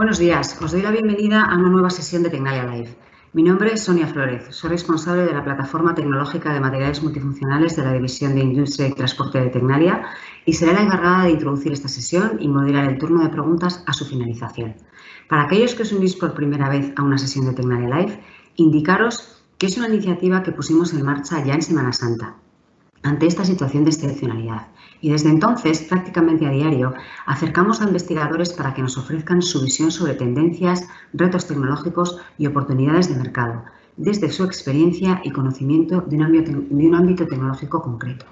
Buenos días, os doy la bienvenida a una nueva sesión de Tecnalia Live. Mi nombre es Sonia Flórez, soy responsable de la plataforma tecnológica de materiales multifuncionales de la División de Industria y Transporte de Tecnalia y seré la encargada de introducir esta sesión y moderar el turno de preguntas a su finalización. Para aquellos que os unís por primera vez a una sesión de Tecnalia Live, indicaros que es una iniciativa que pusimos en marcha ya en Semana Santa, ante esta situación de excepcionalidad y desde entonces, prácticamente a diario, acercamos a investigadores para que nos ofrezcan su visión sobre tendencias, retos tecnológicos y oportunidades de mercado, desde su experiencia y conocimiento de un ámbito, de un ámbito tecnológico concreto.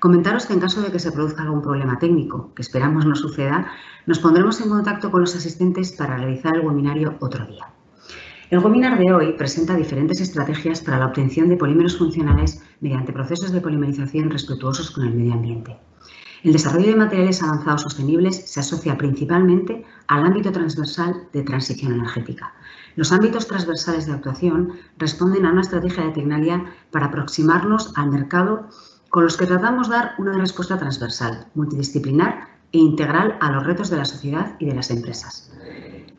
Comentaros que en caso de que se produzca algún problema técnico, que esperamos no suceda, nos pondremos en contacto con los asistentes para realizar el webinario otro día. El webinar de hoy presenta diferentes estrategias para la obtención de polímeros funcionales mediante procesos de polimerización respetuosos con el medio ambiente. El desarrollo de materiales avanzados sostenibles se asocia principalmente al ámbito transversal de transición energética. Los ámbitos transversales de actuación responden a una estrategia de Tecnalia para aproximarnos al mercado con los que tratamos dar una respuesta transversal, multidisciplinar e integral a los retos de la sociedad y de las empresas.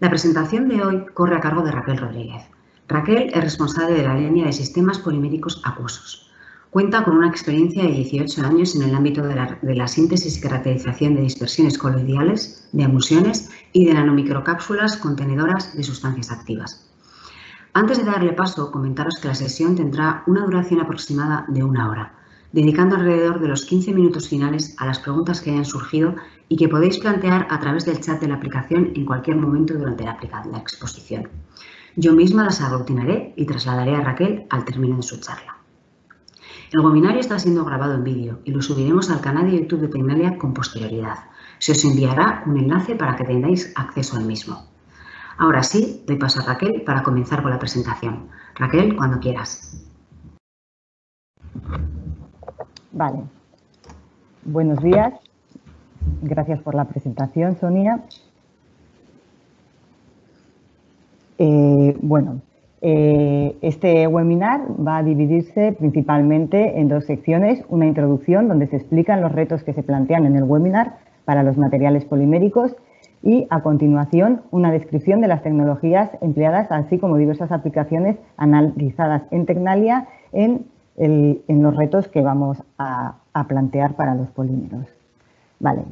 La presentación de hoy corre a cargo de Raquel Rodríguez. Raquel es responsable de la línea de sistemas poliméricos acuosos. Cuenta con una experiencia de 18 años en el ámbito de la, síntesis y caracterización de dispersiones coloidales, de emulsiones y de nanomicrocápsulas contenedoras de sustancias activas. Antes de darle paso, comentaros que la sesión tendrá una duración aproximada de una hora, dedicando alrededor de los 15 minutos finales a las preguntas que hayan surgido y que podéis plantear a través del chat de la aplicación en cualquier momento durante la, exposición. Yo misma las aglutinaré y trasladaré a Raquel al término de su charla. El webinario está siendo grabado en vídeo y lo subiremos al canal de YouTube de Tecnalia con posterioridad. Se os enviará un enlace para que tengáis acceso al mismo. Ahora sí, doy paso a Raquel para comenzar con la presentación. Raquel, cuando quieras. Vale. Buenos días. Gracias por la presentación, Sonia. Eh, bueno, eh, este webinar va a dividirse principalmente en dos secciones. Una introducción donde se explican los retos que se plantean en el webinar para los materiales poliméricos y a continuación una descripción de las tecnologías empleadas así como diversas aplicaciones analizadas en Tecnalia en, los retos que vamos a, plantear para los polímeros. Vale.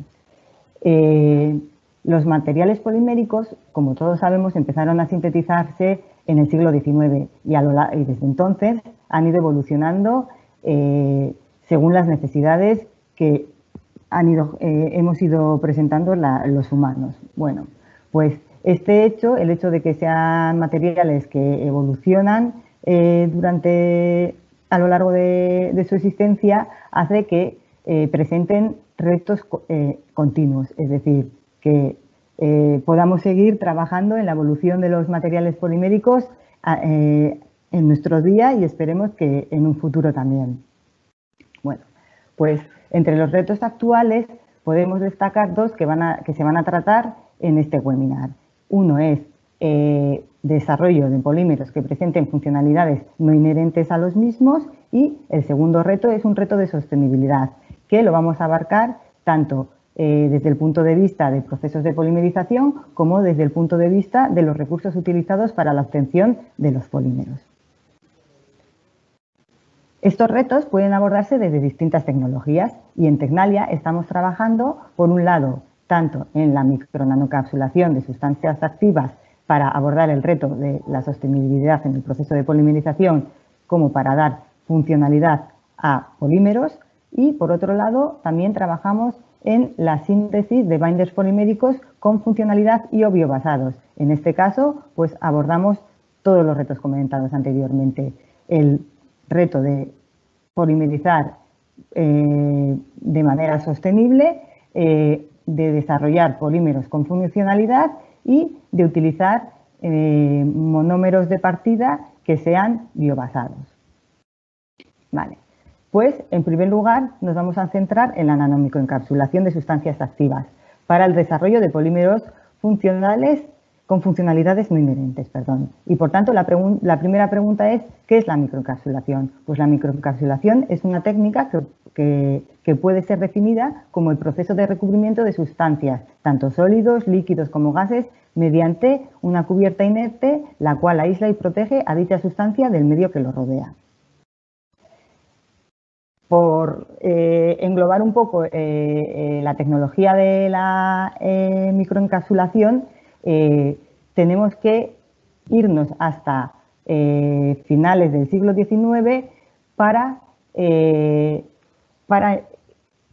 Eh, los materiales poliméricos, como todos sabemos, empezaron a sintetizarse en el siglo XIX y, desde entonces han ido evolucionando eh, según las necesidades que han ido, eh, hemos ido presentando los humanos. Bueno, pues este hecho, el hecho de que sean materiales que evolucionan durante a lo largo de, su existencia, hace que presenten retos continuos, es decir, que eh, podamos seguir trabajando en la evolución de los materiales poliméricos eh, en nuestro día y esperemos que en un futuro también. Bueno, pues entre los retos actuales podemos destacar dos que se van a tratar en este webinar. Uno es eh, desarrollo de polímeros que presenten funcionalidades no inherentes a los mismos y el segundo reto es un reto de sostenibilidad que lo vamos a abarcar tanto eh, desde el punto de vista de procesos de polimerización como desde el punto de vista de los recursos utilizados para la obtención de los polímeros. Estos retos pueden abordarse desde distintas tecnologías y en Tecnalia estamos trabajando, por un lado, tanto en la micronanocapsulación de sustancias activas para abordar el reto de la sostenibilidad en el proceso de polimerización como para dar funcionalidad a polímeros y, por otro lado, también trabajamos en la síntesis de binders poliméricos con funcionalidad y biobasados. En este caso, pues abordamos todos los retos comentados anteriormente. El reto de polimerizar eh, de manera sostenible, eh, de desarrollar polímeros con funcionalidad y de utilizar eh, monómeros de partida que sean biobasados. Vale. Pues, en primer lugar, nos vamos a centrar en la nanomicroencapsulación de sustancias activas para el desarrollo de polímeros funcionales con funcionalidades no inherentes, perdón. Y por tanto, la, primera pregunta es, ¿qué es la microencapsulación? Pues la microencapsulación es una técnica que, puede ser definida como el proceso de recubrimiento de sustancias, tanto sólidos, líquidos como gases, mediante una cubierta inerte, la cual aísla y protege a dicha sustancia del medio que lo rodea. Por eh, englobar un poco eh, eh, la tecnología de la microencapsulación, eh, tenemos que irnos hasta eh, finales del siglo XIX para, eh, para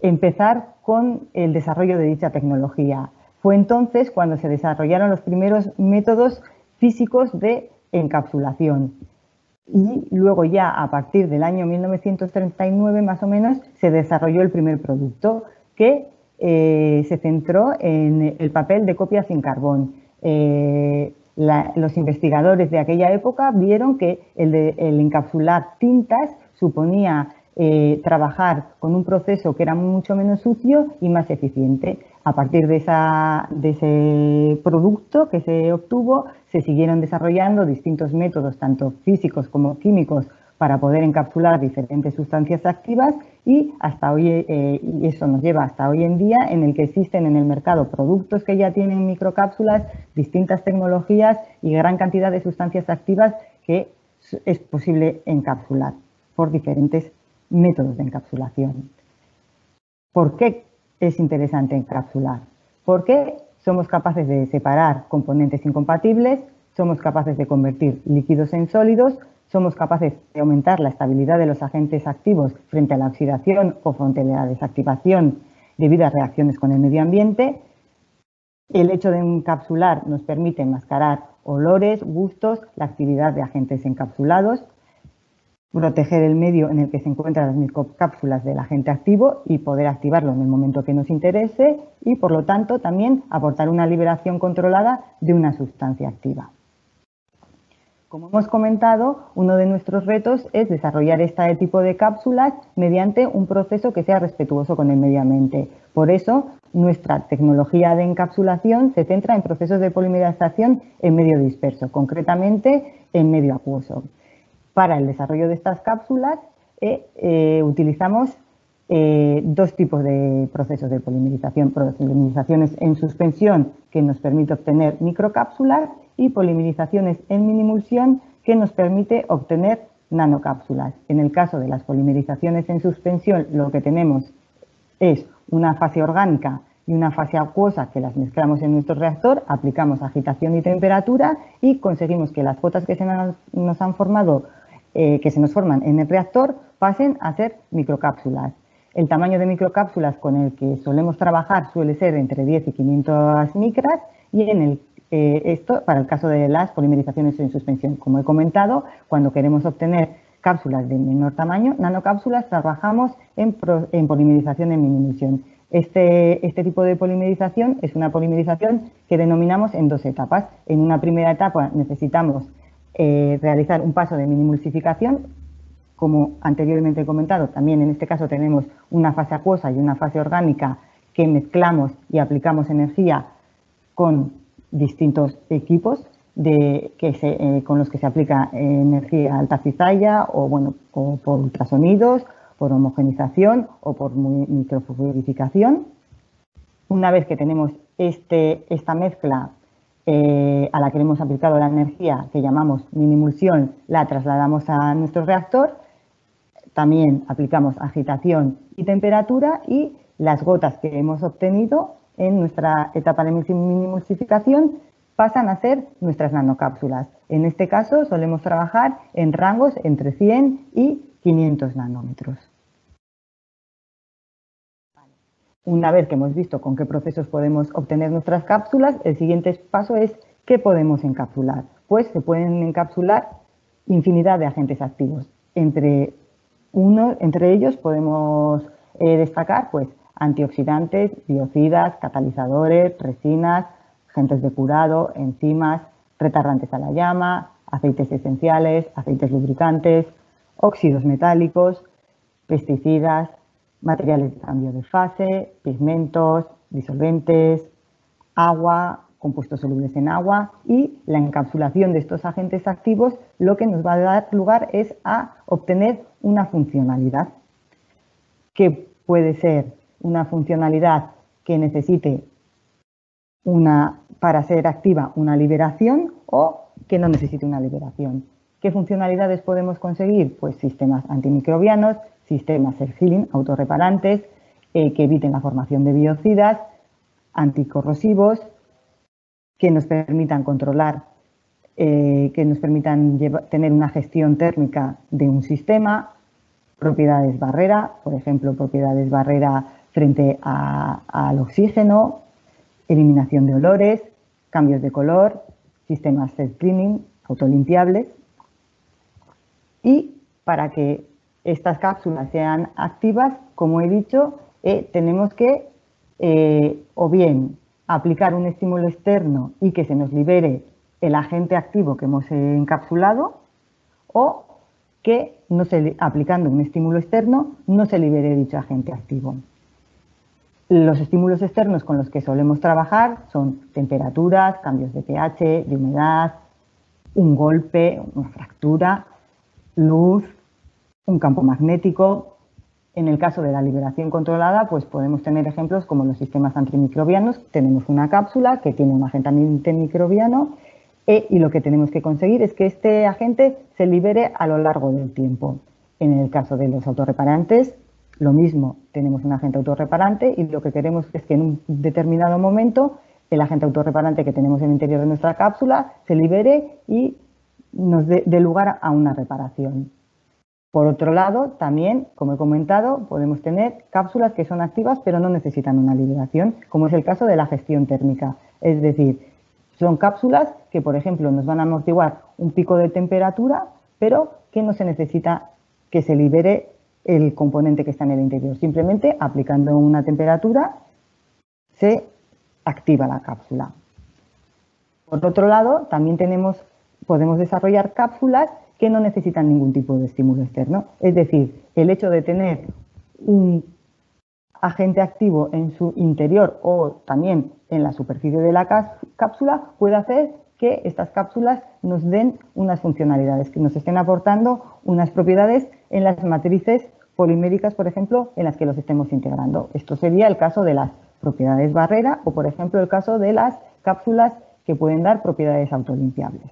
empezar con el desarrollo de dicha tecnología. Fue entonces cuando se desarrollaron los primeros métodos físicos de encapsulación. Y luego ya a partir del año 1939 más o menos se desarrolló el primer producto que se centró en el papel de copia sin carbón. Eh, los investigadores de aquella época vieron que el, encapsular tintas suponía eh, trabajar con un proceso que era mucho menos sucio y más eficiente. A partir de, de ese producto que se obtuvo, se siguieron desarrollando distintos métodos, tanto físicos como químicos, para poder encapsular diferentes sustancias activas y hasta hoy eh, y eso nos lleva hasta hoy en día en el que existen en el mercado productos que ya tienen microcápsulas, distintas tecnologías y gran cantidad de sustancias activas que es posible encapsular por diferentes métodos de encapsulación. ¿Por qué es interesante encapsular? Porque somos capaces de separar componentes incompatibles, somos capaces de convertir líquidos en sólidos, somos capaces de aumentar la estabilidad de los agentes activos frente a la oxidación o frente a la desactivación debido a reacciones con el medio ambiente. El hecho de encapsular nos permite enmascarar olores, gustos, la actividad de agentes encapsulados, proteger el medio en el que se encuentran las microcápsulas del agente activo y poder activarlo en el momento que nos interese y, por lo tanto, también aportar una liberación controlada de una sustancia activa. Como hemos comentado, uno de nuestros retos es desarrollar este tipo de cápsulas mediante un proceso que sea respetuoso con el medio ambiente. Por eso, nuestra tecnología de encapsulación se centra en procesos de polimerización en medio disperso, concretamente en medio acuoso. Para el desarrollo de estas cápsulas eh, eh, utilizamos eh, dos tipos de procesos de polimerización. Polimerizaciones en suspensión que nos permite obtener microcápsulas y polimerizaciones en minimulsión que nos permite obtener nanocápsulas. En el caso de las polimerizaciones en suspensión, lo que tenemos es una fase orgánica y una fase acuosa que las mezclamos en nuestro reactor, aplicamos agitación y temperatura y conseguimos que las gotas que se nos han formado, eh, que se nos forman en el reactor, pasen a ser microcápsulas. El tamaño de microcápsulas con el que solemos trabajar suele ser entre 10 y 500 micras y en el eh, esto para el caso de las polimerizaciones en suspensión. Como he comentado, cuando queremos obtener cápsulas de menor tamaño, nanocápsulas, trabajamos en, polimerización en minimisión. Este, este, tipo de polimerización es una polimerización que denominamos en dos etapas. En una primera etapa necesitamos eh, realizar un paso de minimulsificación. Como anteriormente he comentado, también en este caso tenemos una fase acuosa y una fase orgánica que mezclamos y aplicamos energía con distintos equipos de, que eh, con los que se aplica energía alta cizalla o, bueno, o por ultrasonidos, por homogenización o por microfluidificación. Una vez que tenemos este, esta mezcla eh, a la que hemos aplicado la energía que llamamos minimulsión, la trasladamos a nuestro reactor. También aplicamos agitación y temperatura y las gotas que hemos obtenido en nuestra etapa de minimulsificación pasan a ser nuestras nanocápsulas. En este caso solemos trabajar en rangos entre 100 y 500 nanómetros. Una vez que hemos visto con qué procesos podemos obtener nuestras cápsulas, el siguiente paso es ¿qué podemos encapsular? Pues se pueden encapsular infinidad de agentes activos. Entre, uno, entre ellos podemos eh, destacar pues, antioxidantes, biocidas, catalizadores, resinas, agentes de curado, enzimas, retardantes a la llama, aceites esenciales, aceites lubricantes, óxidos metálicos, pesticidas, materiales de cambio de fase, pigmentos, disolventes, agua, compuestos solubles en agua y la encapsulación de estos agentes activos lo que nos va a dar lugar es a obtener una funcionalidad que puede ser una funcionalidad que necesite una, para ser activa una liberación o que no necesite una liberación. ¿Qué funcionalidades podemos conseguir? Pues sistemas antimicrobianos, sistemas self-healing, autorreparantes, eh, que eviten la formación de biocidas, anticorrosivos, que nos permitan controlar, eh, que nos permitan tener una gestión térmica de un sistema, propiedades barrera, por ejemplo, propiedades barrera frente al oxígeno, eliminación de olores, cambios de color, sistemas self-cleaning, autolimpiables. Y para que estas cápsulas sean activas, como he dicho, eh, tenemos que eh, o bien aplicar un estímulo externo y que se nos libere el agente activo que hemos encapsulado o que aplicando un estímulo externo no se libere dicho agente activo. Los estímulos externos con los que solemos trabajar son temperaturas, cambios de pH, de humedad, un golpe, una fractura, luz, un campo magnético, en el caso de la liberación controlada, pues podemos tener ejemplos como los sistemas antimicrobianos. Tenemos una cápsula que tiene un agente antimicrobiano e, y lo que tenemos que conseguir es que este agente se libere a lo largo del tiempo. En el caso de los autorreparantes, lo mismo, tenemos un agente autorreparante y lo que queremos es que en un determinado momento el agente autorreparante que tenemos en el interior de nuestra cápsula se libere y nos dé lugar a una reparación. Por otro lado, también, como he comentado, podemos tener cápsulas que son activas pero no necesitan una liberación, como es el caso de la gestión térmica. Es decir, son cápsulas que, por ejemplo, nos van a amortiguar un pico de temperatura, pero que no se necesita que se libere el componente que está en el interior. Simplemente aplicando una temperatura se activa la cápsula. Por otro lado, también tenemos, podemos desarrollar cápsulas que no necesitan ningún tipo de estímulo externo. Es decir, el hecho de tener un agente activo en su interior o también en la superficie de la cápsula puede hacer que estas cápsulas nos den unas funcionalidades, que nos estén aportando unas propiedades en las matrices poliméricas, por ejemplo, en las que los estemos integrando. Esto sería el caso de las propiedades barrera o, por ejemplo, el caso de las cápsulas que pueden dar propiedades autolimpiables.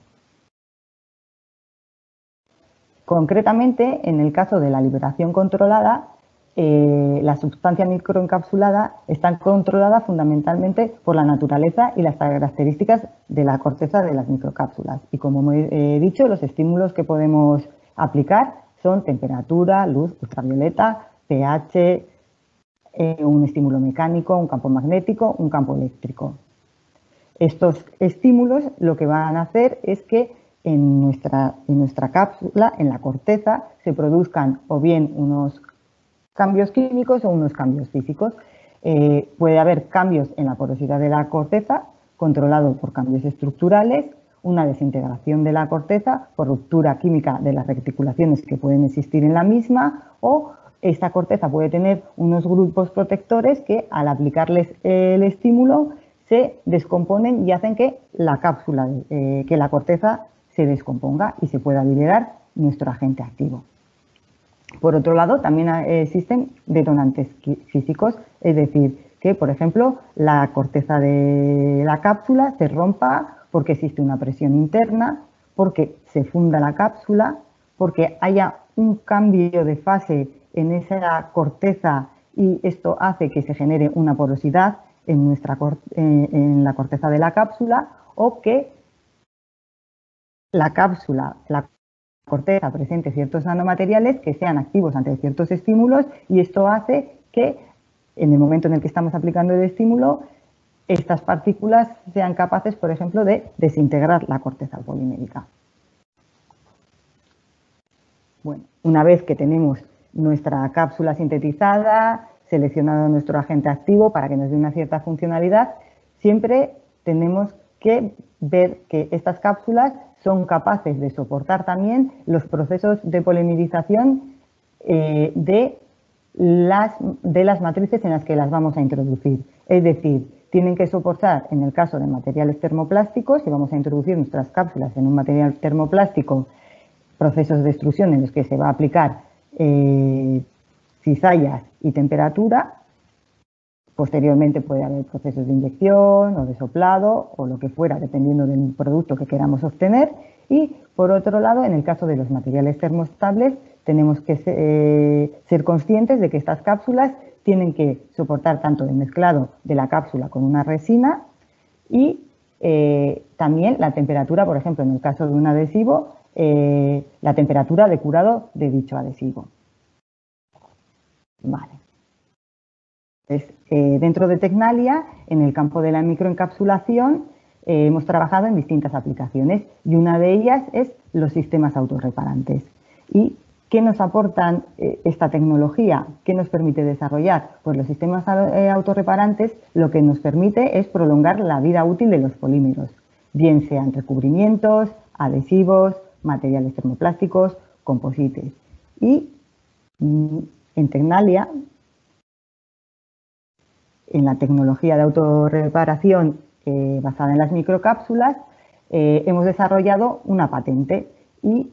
Concretamente, en el caso de la liberación controlada, eh, la sustancia microencapsulada está controlada fundamentalmente por la naturaleza y las características de la corteza de las microcápsulas. Y como he dicho, los estímulos que podemos aplicar son temperatura, luz ultravioleta, pH, eh, un estímulo mecánico, un campo magnético, un campo eléctrico. Estos estímulos lo que van a hacer es que en nuestra, en nuestra cápsula, en la corteza, se produzcan o bien unos cambios químicos o unos cambios físicos. Eh, puede haber cambios en la porosidad de la corteza, controlado por cambios estructurales, una desintegración de la corteza por ruptura química de las reticulaciones que pueden existir en la misma o esta corteza puede tener unos grupos protectores que al aplicarles el estímulo se descomponen y hacen que la cápsula, eh, que la corteza se descomponga y se pueda liberar nuestro agente activo. Por otro lado, también existen detonantes físicos, es decir, que, por ejemplo, la corteza de la cápsula se rompa porque existe una presión interna, porque se funda la cápsula, porque haya un cambio de fase en esa corteza y esto hace que se genere una porosidad en, nuestra, eh, en la corteza de la cápsula o que la cápsula, la corteza presente ciertos nanomateriales que sean activos ante ciertos estímulos y esto hace que en el momento en el que estamos aplicando el estímulo, estas partículas sean capaces, por ejemplo, de desintegrar la corteza polimérica. Bueno, una vez que tenemos nuestra cápsula sintetizada, seleccionado nuestro agente activo para que nos dé una cierta funcionalidad, siempre tenemos que ver que estas cápsulas son capaces de soportar también los procesos de polimerización eh, de, las, de las matrices en las que las vamos a introducir. Es decir, tienen que soportar, en el caso de materiales termoplásticos, si vamos a introducir nuestras cápsulas en un material termoplástico, procesos de extrusión en los que se va a aplicar eh, cizallas y temperatura, Posteriormente puede haber procesos de inyección o de soplado o lo que fuera, dependiendo del producto que queramos obtener. Y por otro lado, en el caso de los materiales termoestables, tenemos que eh, ser conscientes de que estas cápsulas tienen que soportar tanto el mezclado de la cápsula con una resina y eh, también la temperatura, por ejemplo, en el caso de un adhesivo, eh, la temperatura de curado de dicho adhesivo. Vale. Eh, dentro de Tecnalia, en el campo de la microencapsulación, hemos trabajado en distintas aplicaciones y una de ellas es los sistemas autorreparantes. ¿Y qué nos aportan eh, esta tecnología? ¿Qué nos permite desarrollar? Pues los sistemas autorreparantes lo que nos permite es prolongar la vida útil de los polímeros, bien sean recubrimientos, adhesivos, materiales termoplásticos, composites. Y mm, en Tecnalia en la tecnología de autorreparación eh, basada en las microcápsulas, eh, hemos desarrollado una patente y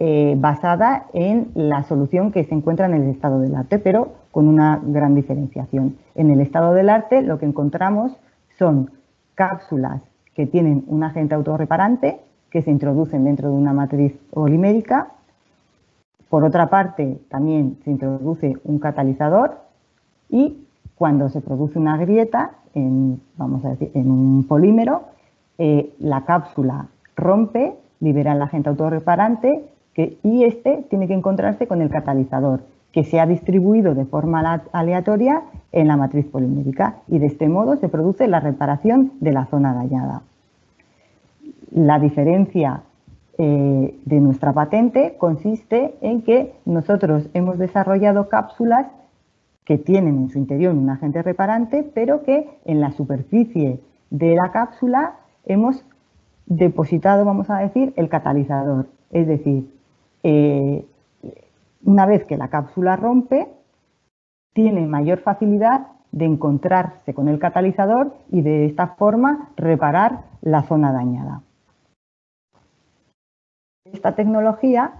eh, basada en la solución que se encuentra en el estado del arte, pero con una gran diferenciación. En el estado del arte lo que encontramos son cápsulas que tienen un agente autorreparante que se introducen dentro de una matriz polimérica. Por otra parte, también se introduce un catalizador y cuando se produce una grieta en, vamos a decir, en un polímero, eh, la cápsula rompe, libera el agente autorreparante y este tiene que encontrarse con el catalizador que se ha distribuido de forma aleatoria en la matriz polimérica y de este modo se produce la reparación de la zona dañada. La diferencia eh, de nuestra patente consiste en que nosotros hemos desarrollado cápsulas que tienen en su interior un agente reparante, pero que en la superficie de la cápsula hemos depositado, vamos a decir, el catalizador. Es decir, eh, una vez que la cápsula rompe, tiene mayor facilidad de encontrarse con el catalizador y de esta forma reparar la zona dañada. Esta tecnología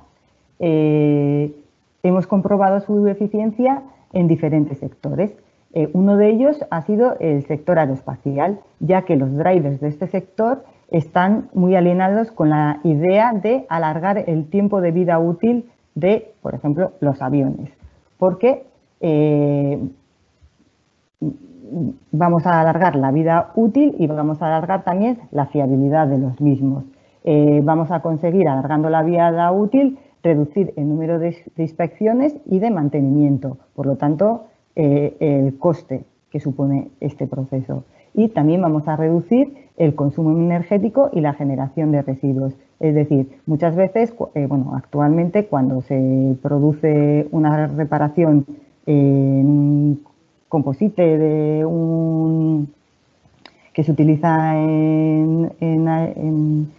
eh, hemos comprobado su eficiencia en diferentes sectores. Eh, uno de ellos ha sido el sector aeroespacial, ya que los drivers de este sector están muy alienados con la idea de alargar el tiempo de vida útil de, por ejemplo, los aviones, porque eh, vamos a alargar la vida útil y vamos a alargar también la fiabilidad de los mismos. Eh, vamos a conseguir, alargando la vida útil, reducir el número de, inspecciones y de mantenimiento, por lo tanto, eh, el coste que supone este proceso. Y también vamos a reducir el consumo energético y la generación de residuos. Es decir, muchas veces, eh, bueno, actualmente cuando se produce una reparación en un composite de un que se utiliza en,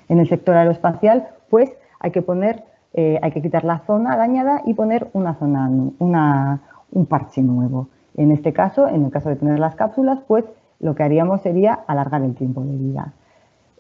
el sector aeroespacial, pues hay que poner eh, hay que quitar la zona dañada y poner una zona, un parche nuevo. En este caso, en el caso de tener las cápsulas, pues lo que haríamos sería alargar el tiempo de vida.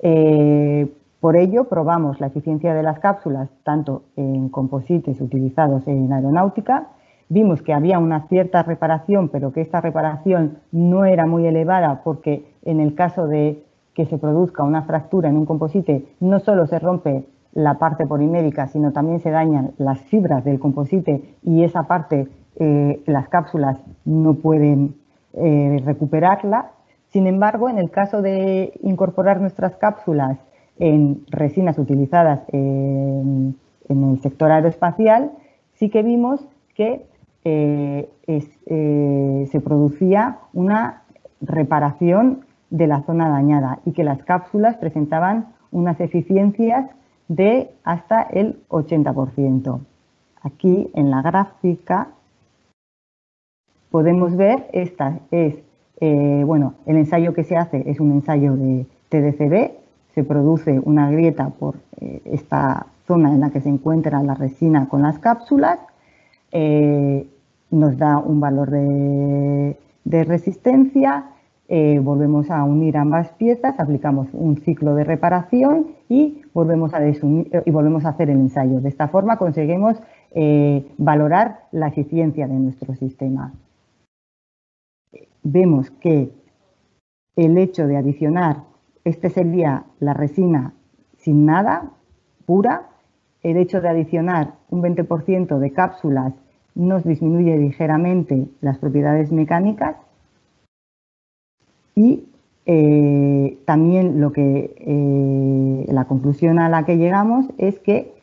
Eh, por ello, probamos la eficiencia de las cápsulas tanto en composites utilizados en aeronáutica. Vimos que había una cierta reparación, pero que esta reparación no era muy elevada porque en el caso de que se produzca una fractura en un composite, no solo se rompe la parte polimérica, sino también se dañan las fibras del composite y esa parte eh, las cápsulas no pueden eh, recuperarla. Sin embargo, en el caso de incorporar nuestras cápsulas en resinas utilizadas en, el sector aeroespacial, sí que vimos que eh, se producía una reparación de la zona dañada y que las cápsulas presentaban unas eficiencias de hasta el 80%. Aquí en la gráfica podemos ver, esta es, eh, bueno, el ensayo que se hace es un ensayo de TDCB, se produce una grieta por eh, esta zona en la que se encuentra la resina con las cápsulas, eh, nos da un valor de, de resistencia volvemos a unir ambas piezas, aplicamos un ciclo de reparación y volvemos a, y volvemos a hacer el ensayo. De esta forma conseguimos valorar la eficiencia de nuestro sistema. Vemos que el hecho de adicionar, este sería la resina sin nada, pura, el hecho de adicionar un 20% de cápsulas nos disminuye ligeramente las propiedades mecánicas y eh, también lo que eh, la conclusión a la que llegamos es que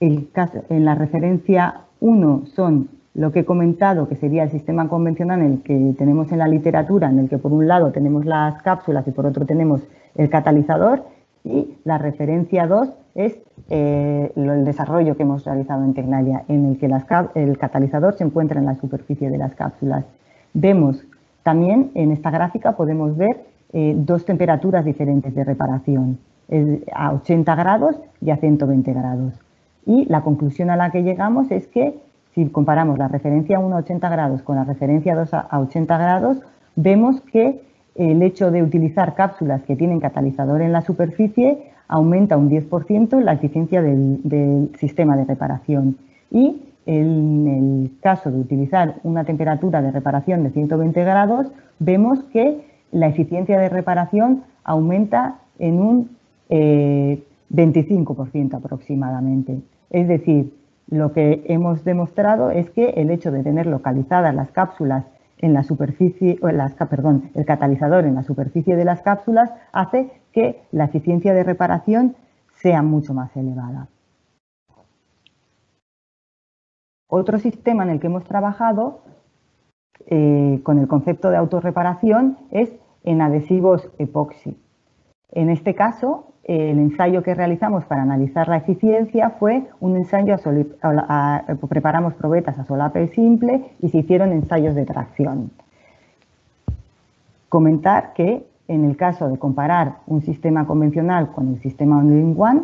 el en la referencia 1 son lo que he comentado, que sería el sistema convencional en el que tenemos en la literatura, en el que por un lado tenemos las cápsulas y por otro tenemos el catalizador, y la referencia 2 es eh, el desarrollo que hemos realizado en Tecnalia, en el que el catalizador se encuentra en la superficie de las cápsulas. Vemos también en esta gráfica podemos ver eh, dos temperaturas diferentes de reparación, a 80 grados y a 120 grados. Y la conclusión a la que llegamos es que si comparamos la referencia 1 a 80 grados con la referencia 2 a 80 grados, vemos que el hecho de utilizar cápsulas que tienen catalizador en la superficie aumenta un 10% la eficiencia del, sistema de reparación. Y en el caso de utilizar una temperatura de reparación de 120 grados, vemos que la eficiencia de reparación aumenta en un 25% eh, aproximadamente. Es decir, lo que hemos demostrado es que el hecho de tener localizadas las cápsulas en la superficie, o las, perdón, el catalizador en la superficie de las cápsulas hace que la eficiencia de reparación sea mucho más elevada. Otro sistema en el que hemos trabajado eh, con el concepto de autorreparación es en adhesivos epoxi. En este caso, el ensayo que realizamos para analizar la eficiencia fue un ensayo, preparamos probetas a solape simple y se hicieron ensayos de tracción. Comentar que en el caso de comparar un sistema convencional con el sistema All-in-One,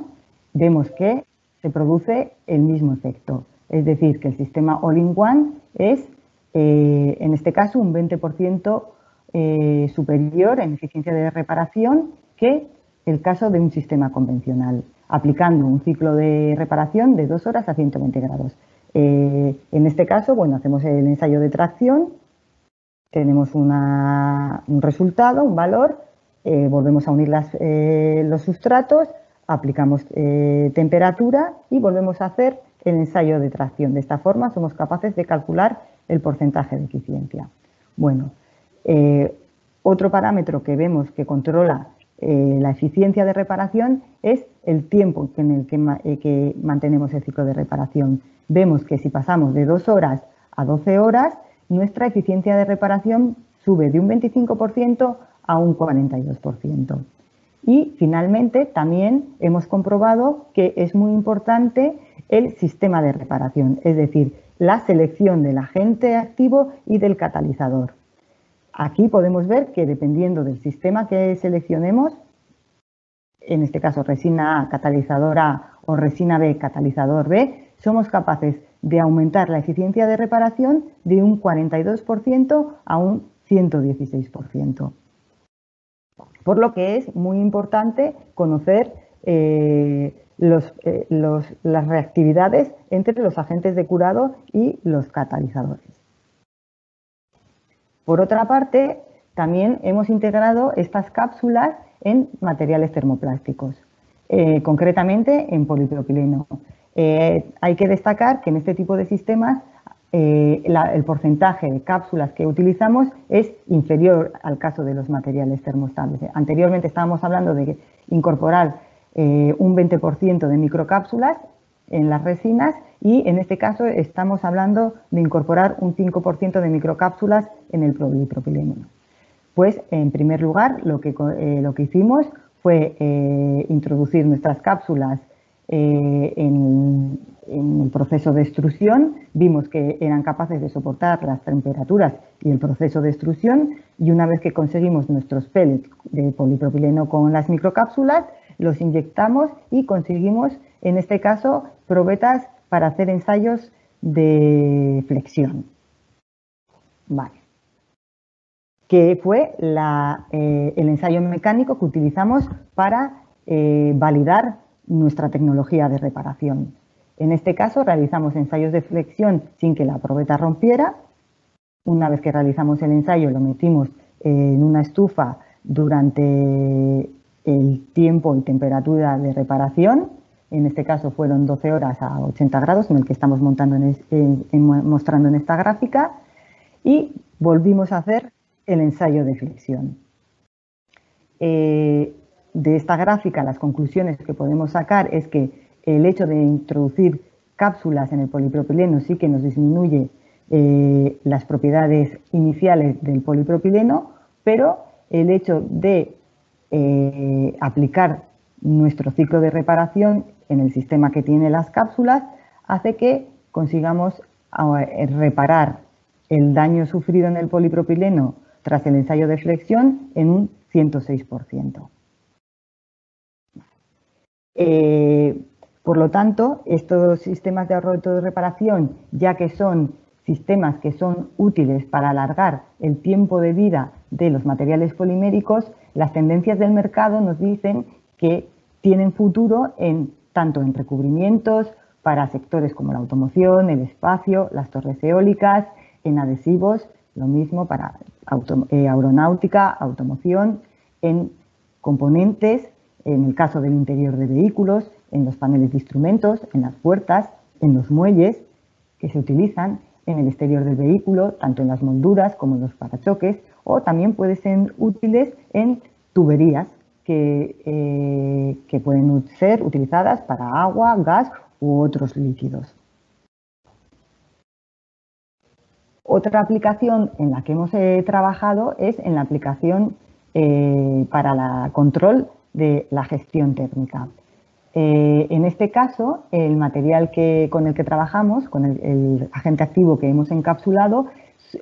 vemos que se produce el mismo efecto. Es decir, que el sistema All-in-One es, eh, en este caso, un 20% eh, superior en eficiencia de reparación que el caso de un sistema convencional, aplicando un ciclo de reparación de 2 horas a 120 grados. Eh, en este caso, bueno, hacemos el ensayo de tracción, tenemos un resultado, un valor, eh, volvemos a unir eh, los sustratos, aplicamos temperatura y volvemos a hacer el ensayo de tracción. De esta forma somos capaces de calcular el porcentaje de eficiencia. Bueno, otro parámetro que vemos que controla eh, la eficiencia de reparación es el tiempo en el eh, que, mantenemos el ciclo de reparación. Vemos que si pasamos de 2 horas a 12 horas, nuestra eficiencia de reparación sube de un 25% a un 42%. Y finalmente también hemos comprobado que es muy importante el sistema de reparación, es decir, la selección del agente activo y del catalizador. Aquí podemos ver que dependiendo del sistema que seleccionemos, en este caso resina A, catalizador A o resina B, catalizador B, somos capaces de aumentar la eficiencia de reparación de un 42% a un 116%. Por lo que es muy importante conocer eh, eh, las reactividades entre los agentes de curado y los catalizadores. Por otra parte, también hemos integrado estas cápsulas en materiales termoplásticos, eh, concretamente en polipropileno. Eh, hay que destacar que en este tipo de sistemas eh, el porcentaje de cápsulas que utilizamos es inferior al caso de los materiales termoestables. Anteriormente estábamos hablando de incorporar un 20% de microcápsulas en las resinas y en este caso estamos hablando de incorporar un 5% de microcápsulas en el polipropileno. Pues en primer lugar lo que, eh, lo que hicimos fue eh, introducir nuestras cápsulas eh, en, en, el proceso de extrusión, vimos que eran capaces de soportar las temperaturas y el proceso de extrusión y una vez que conseguimos nuestros pellets de polipropileno con las microcápsulas, los inyectamos y conseguimos, en este caso, probetas para hacer ensayos de flexión. Vale. que fue eh, el ensayo mecánico que utilizamos para eh, validar nuestra tecnología de reparación. En este caso realizamos ensayos de flexión sin que la probeta rompiera. Una vez que realizamos el ensayo lo metimos en una estufa durante el tiempo y temperatura de reparación. En este caso fueron 12 horas a 80 grados, en el que estamos mostrando en esta gráfica. Y volvimos a hacer el ensayo de flexión. Eh, de esta gráfica, las conclusiones que podemos sacar es que el hecho de introducir cápsulas en el polipropileno sí que nos disminuye eh, las propiedades iniciales del polipropileno, pero el hecho de eh, aplicar nuestro ciclo de reparación en el sistema que tiene las cápsulas hace que consigamos reparar el daño sufrido en el polipropileno tras el ensayo de flexión en un 106%. Eh, por lo tanto, estos sistemas de ahorro de reparación, ya que son sistemas que son útiles para alargar el tiempo de vida de los materiales poliméricos, las tendencias del mercado nos dicen que tienen futuro en tanto en recubrimientos para sectores como la automoción, el espacio, las torres eólicas, en adhesivos, lo mismo para eh, aeronáutica, automoción, en componentes, en el caso del interior de vehículos, en los paneles de instrumentos, en las puertas, en los muelles que se utilizan en el exterior del vehículo, tanto en las molduras como en los parachoques, o también pueden ser útiles en tuberías que, eh, que pueden ser utilizadas para agua, gas u otros líquidos. Otra aplicación en la que hemos eh, trabajado es en la aplicación eh, para el control de la gestión térmica. En este caso, el material que, con el que trabajamos, con el, agente activo que hemos encapsulado,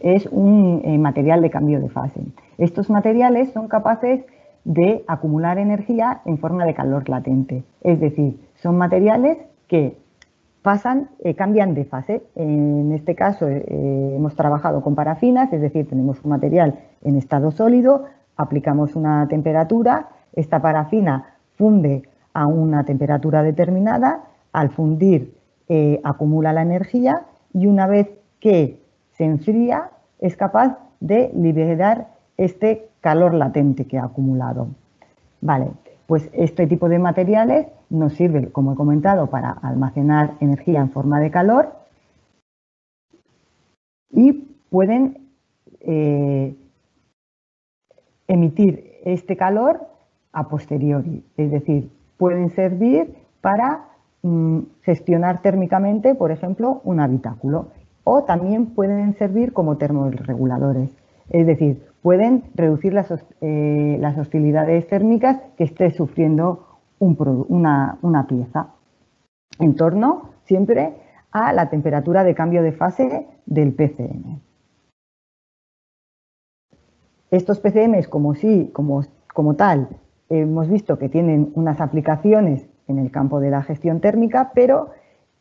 es un material de cambio de fase. Estos materiales son capaces de acumular energía en forma de calor latente, es decir, son materiales que pasan, eh, cambian de fase. En este caso eh, hemos trabajado con parafinas, es decir, tenemos un material en estado sólido, aplicamos una temperatura, esta parafina funde a una temperatura determinada, al fundir eh, acumula la energía y una vez que se enfría es capaz de liberar este calor latente que ha acumulado. Vale, pues este tipo de materiales nos sirve, como he comentado, para almacenar energía en forma de calor y pueden eh, emitir este calor a posteriori, es decir, pueden servir para mm, gestionar térmicamente, por ejemplo, un habitáculo. O también pueden servir como termorreguladores, es decir, pueden reducir las, eh, las hostilidades térmicas que esté sufriendo una, una pieza en torno siempre a la temperatura de cambio de fase del PCM. Estos PCMs, como sí, como, como tal, hemos visto que tienen unas aplicaciones en el campo de la gestión térmica, pero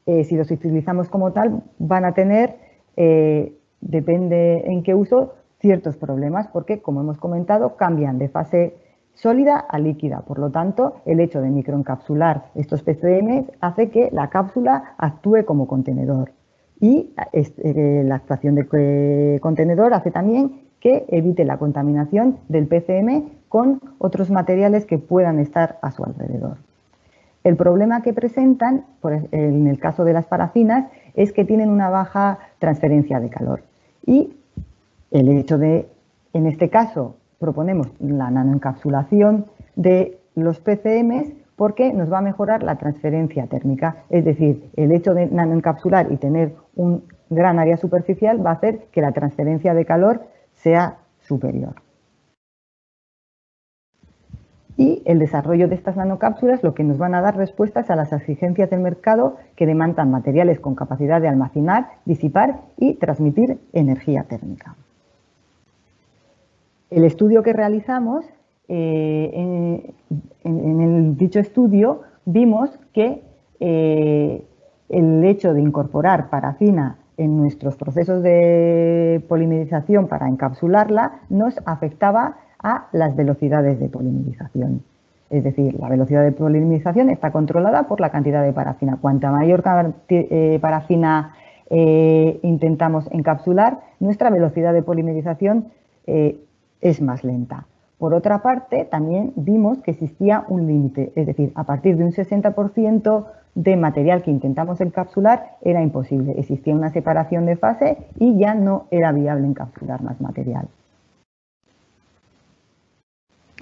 eh, si los utilizamos como tal, van a tener, eh, depende en qué uso, ciertos problemas, porque, como hemos comentado, cambian de fase sólida a líquida. Por lo tanto, el hecho de microencapsular estos PCM hace que la cápsula actúe como contenedor. Y eh, la actuación del contenedor hace también que evite la contaminación del PCM con otros materiales que puedan estar a su alrededor. El problema que presentan, en el caso de las parafinas, es que tienen una baja transferencia de calor. Y el hecho de, en este caso, proponemos la nanoencapsulación de los PCMs porque nos va a mejorar la transferencia térmica. Es decir, el hecho de nanoencapsular y tener un gran área superficial va a hacer que la transferencia de calor sea superior. Y el desarrollo de estas nanocápsulas lo que nos van a dar respuestas a las exigencias del mercado que demandan materiales con capacidad de almacenar, disipar y transmitir energía térmica. El estudio que realizamos, eh, en, el dicho estudio, vimos que eh, el hecho de incorporar parafina en nuestros procesos de polimerización para encapsularla nos afectaba a las velocidades de polimerización. Es decir, la velocidad de polimerización está controlada por la cantidad de parafina. Cuanta mayor eh, parafina intentamos encapsular, nuestra velocidad de polimerización es más lenta. Por otra parte, también vimos que existía un límite, es decir, a partir de un 60% de material que intentamos encapsular era imposible. Existía una separación de fase y ya no era viable encapsular más material.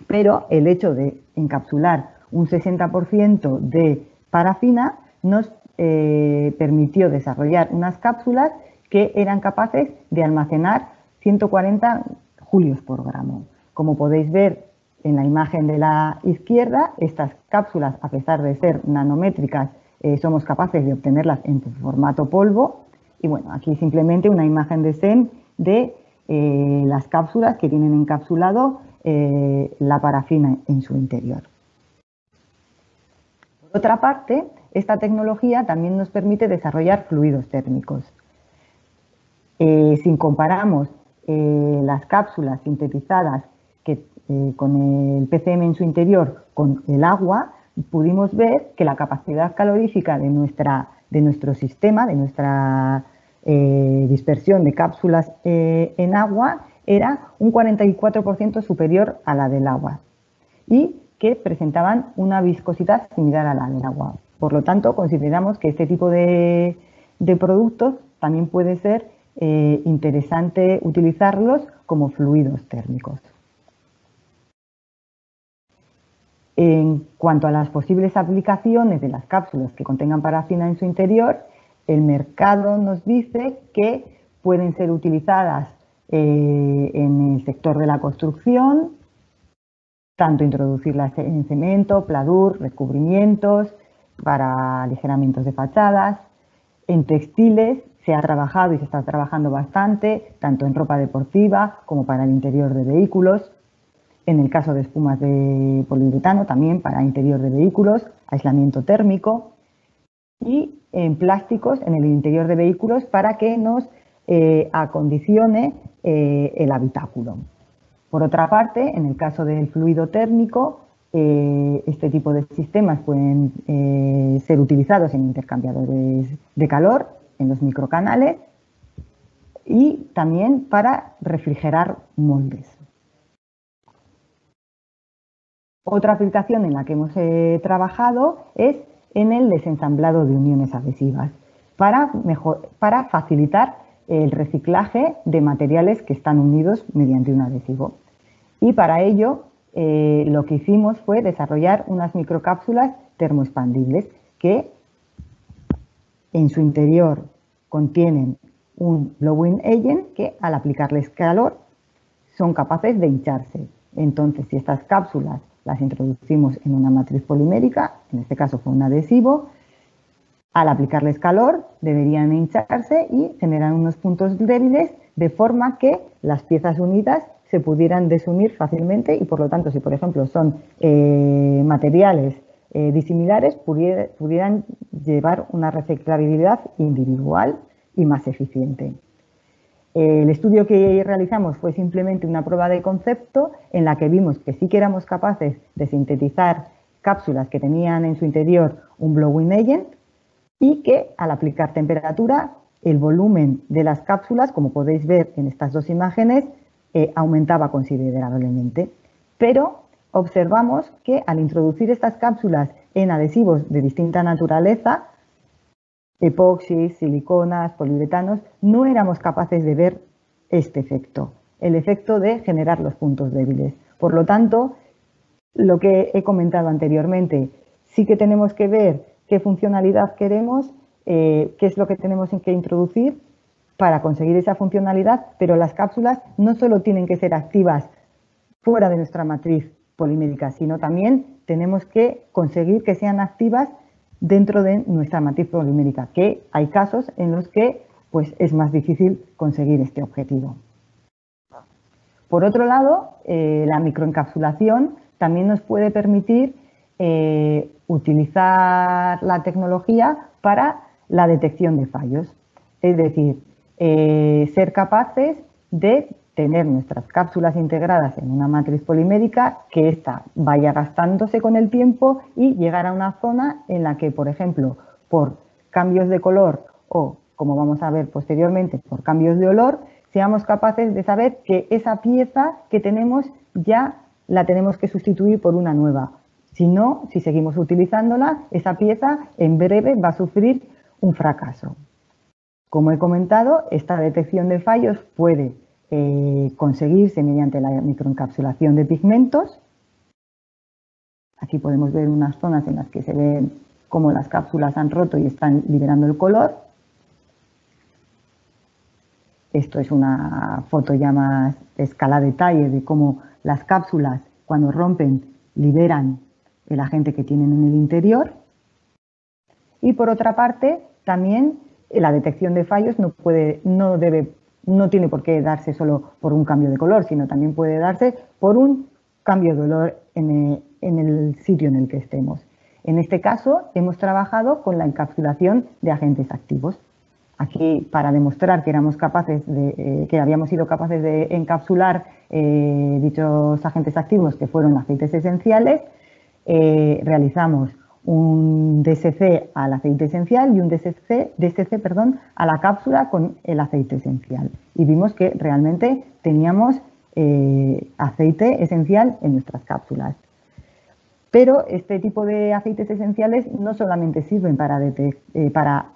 Pero el hecho de encapsular un 60% de parafina nos eh, permitió desarrollar unas cápsulas que eran capaces de almacenar 140 julios por gramo. Como podéis ver en la imagen de la izquierda, estas cápsulas, a pesar de ser nanométricas, eh, somos capaces de obtenerlas en formato polvo. Y bueno, aquí simplemente una imagen de SEM de eh, las cápsulas que tienen encapsulado eh, la parafina en su interior. Por otra parte, esta tecnología también nos permite desarrollar fluidos térmicos. si comparamos las cápsulas sintetizadas que, con el PCM en su interior con el agua, pudimos ver que la capacidad calorífica de, nuestra, de nuestro sistema, de nuestra eh, dispersión de cápsulas eh, en agua, era un 44% superior a la del agua y que presentaban una viscosidad similar a la del agua. Por lo tanto, consideramos que este tipo de, productos también puede ser eh, interesante utilizarlos como fluidos térmicos. En cuanto a las posibles aplicaciones de las cápsulas que contengan parafina en su interior, el mercado nos dice que pueden ser utilizadas eh, en el sector de la construcción, tanto introducirlas en cemento, pladur, recubrimientos, para aligeramientos de fachadas. En textiles se ha trabajado y se está trabajando bastante, tanto en ropa deportiva como para el interior de vehículos. En el caso de espumas de poliuretano también para interior de vehículos, aislamiento térmico. Y en plásticos en el interior de vehículos para que nos eh, acondicione eh, el habitáculo. Por otra parte, en el caso del fluido térmico, eh, este tipo de sistemas pueden ser utilizados en intercambiadores de calor, en los microcanales y también para refrigerar moldes. Otra aplicación en la que hemos eh, trabajado es en el desensamblado de uniones adhesivas para, para facilitar el reciclaje de materiales que están unidos mediante un adhesivo. Y para ello eh, lo que hicimos fue desarrollar unas microcápsulas termoexpandibles que en su interior contienen un blowing agent que al aplicarles calor son capaces de hincharse. Entonces, si estas cápsulas las introducimos en una matriz polimérica, en este caso fue un adhesivo. Al aplicarles calor deberían hincharse y generar unos puntos débiles de forma que las piezas unidas se pudieran desunir fácilmente y por lo tanto si por ejemplo son eh, materiales eh, disimilares pudieran llevar una reciclabilidad individual y más eficiente. El estudio que realizamos fue simplemente una prueba de concepto en la que vimos que sí que éramos capaces de sintetizar cápsulas que tenían en su interior un blowing agent y que al aplicar temperatura el volumen de las cápsulas, como podéis ver en estas dos imágenes, eh, aumentaba considerablemente. Pero observamos que al introducir estas cápsulas en adhesivos de distinta naturaleza, epoxis, siliconas, poliuretanos, no éramos capaces de ver este efecto, el efecto de generar los puntos débiles. Por lo tanto, lo que he comentado anteriormente, sí que tenemos que ver qué funcionalidad queremos, eh, qué es lo que tenemos que introducir para conseguir esa funcionalidad, pero las cápsulas no solo tienen que ser activas fuera de nuestra matriz polimérica, sino también tenemos que conseguir que sean activas dentro de nuestra matriz polimérica, que hay casos en los que pues, es más difícil conseguir este objetivo. Por otro lado, eh, la microencapsulación también nos puede permitir eh, utilizar la tecnología para la detección de fallos. Es decir, eh, ser capaces de tener nuestras cápsulas integradas en una matriz polimérica, que ésta vaya gastándose con el tiempo y llegar a una zona en la que, por ejemplo, por cambios de color o, como vamos a ver posteriormente, por cambios de olor, seamos capaces de saber que esa pieza que tenemos ya la tenemos que sustituir por una nueva. Si no, si seguimos utilizándola, esa pieza en breve va a sufrir un fracaso. Como he comentado, esta detección de fallos puede eh, conseguirse mediante la microencapsulación de pigmentos. Aquí podemos ver unas zonas en las que se ven cómo las cápsulas han roto y están liberando el color. Esto es una foto ya más de escala detalle de cómo las cápsulas cuando rompen liberan el agente que tienen en el interior. Y por otra parte, también la detección de fallos no, puede, no debe no tiene por qué darse solo por un cambio de color, sino también puede darse por un cambio de olor en el, sitio en el que estemos. En este caso, hemos trabajado con la encapsulación de agentes activos. Aquí, para demostrar que éramos capaces de, eh, que habíamos sido capaces de encapsular eh, dichos agentes activos que fueron aceites esenciales, eh, realizamos un DSC al aceite esencial y un DSC, DSC perdón, a la cápsula con el aceite esencial. Y vimos que realmente teníamos eh, aceite esencial en nuestras cápsulas. Pero este tipo de aceites esenciales no solamente sirven para, eh, para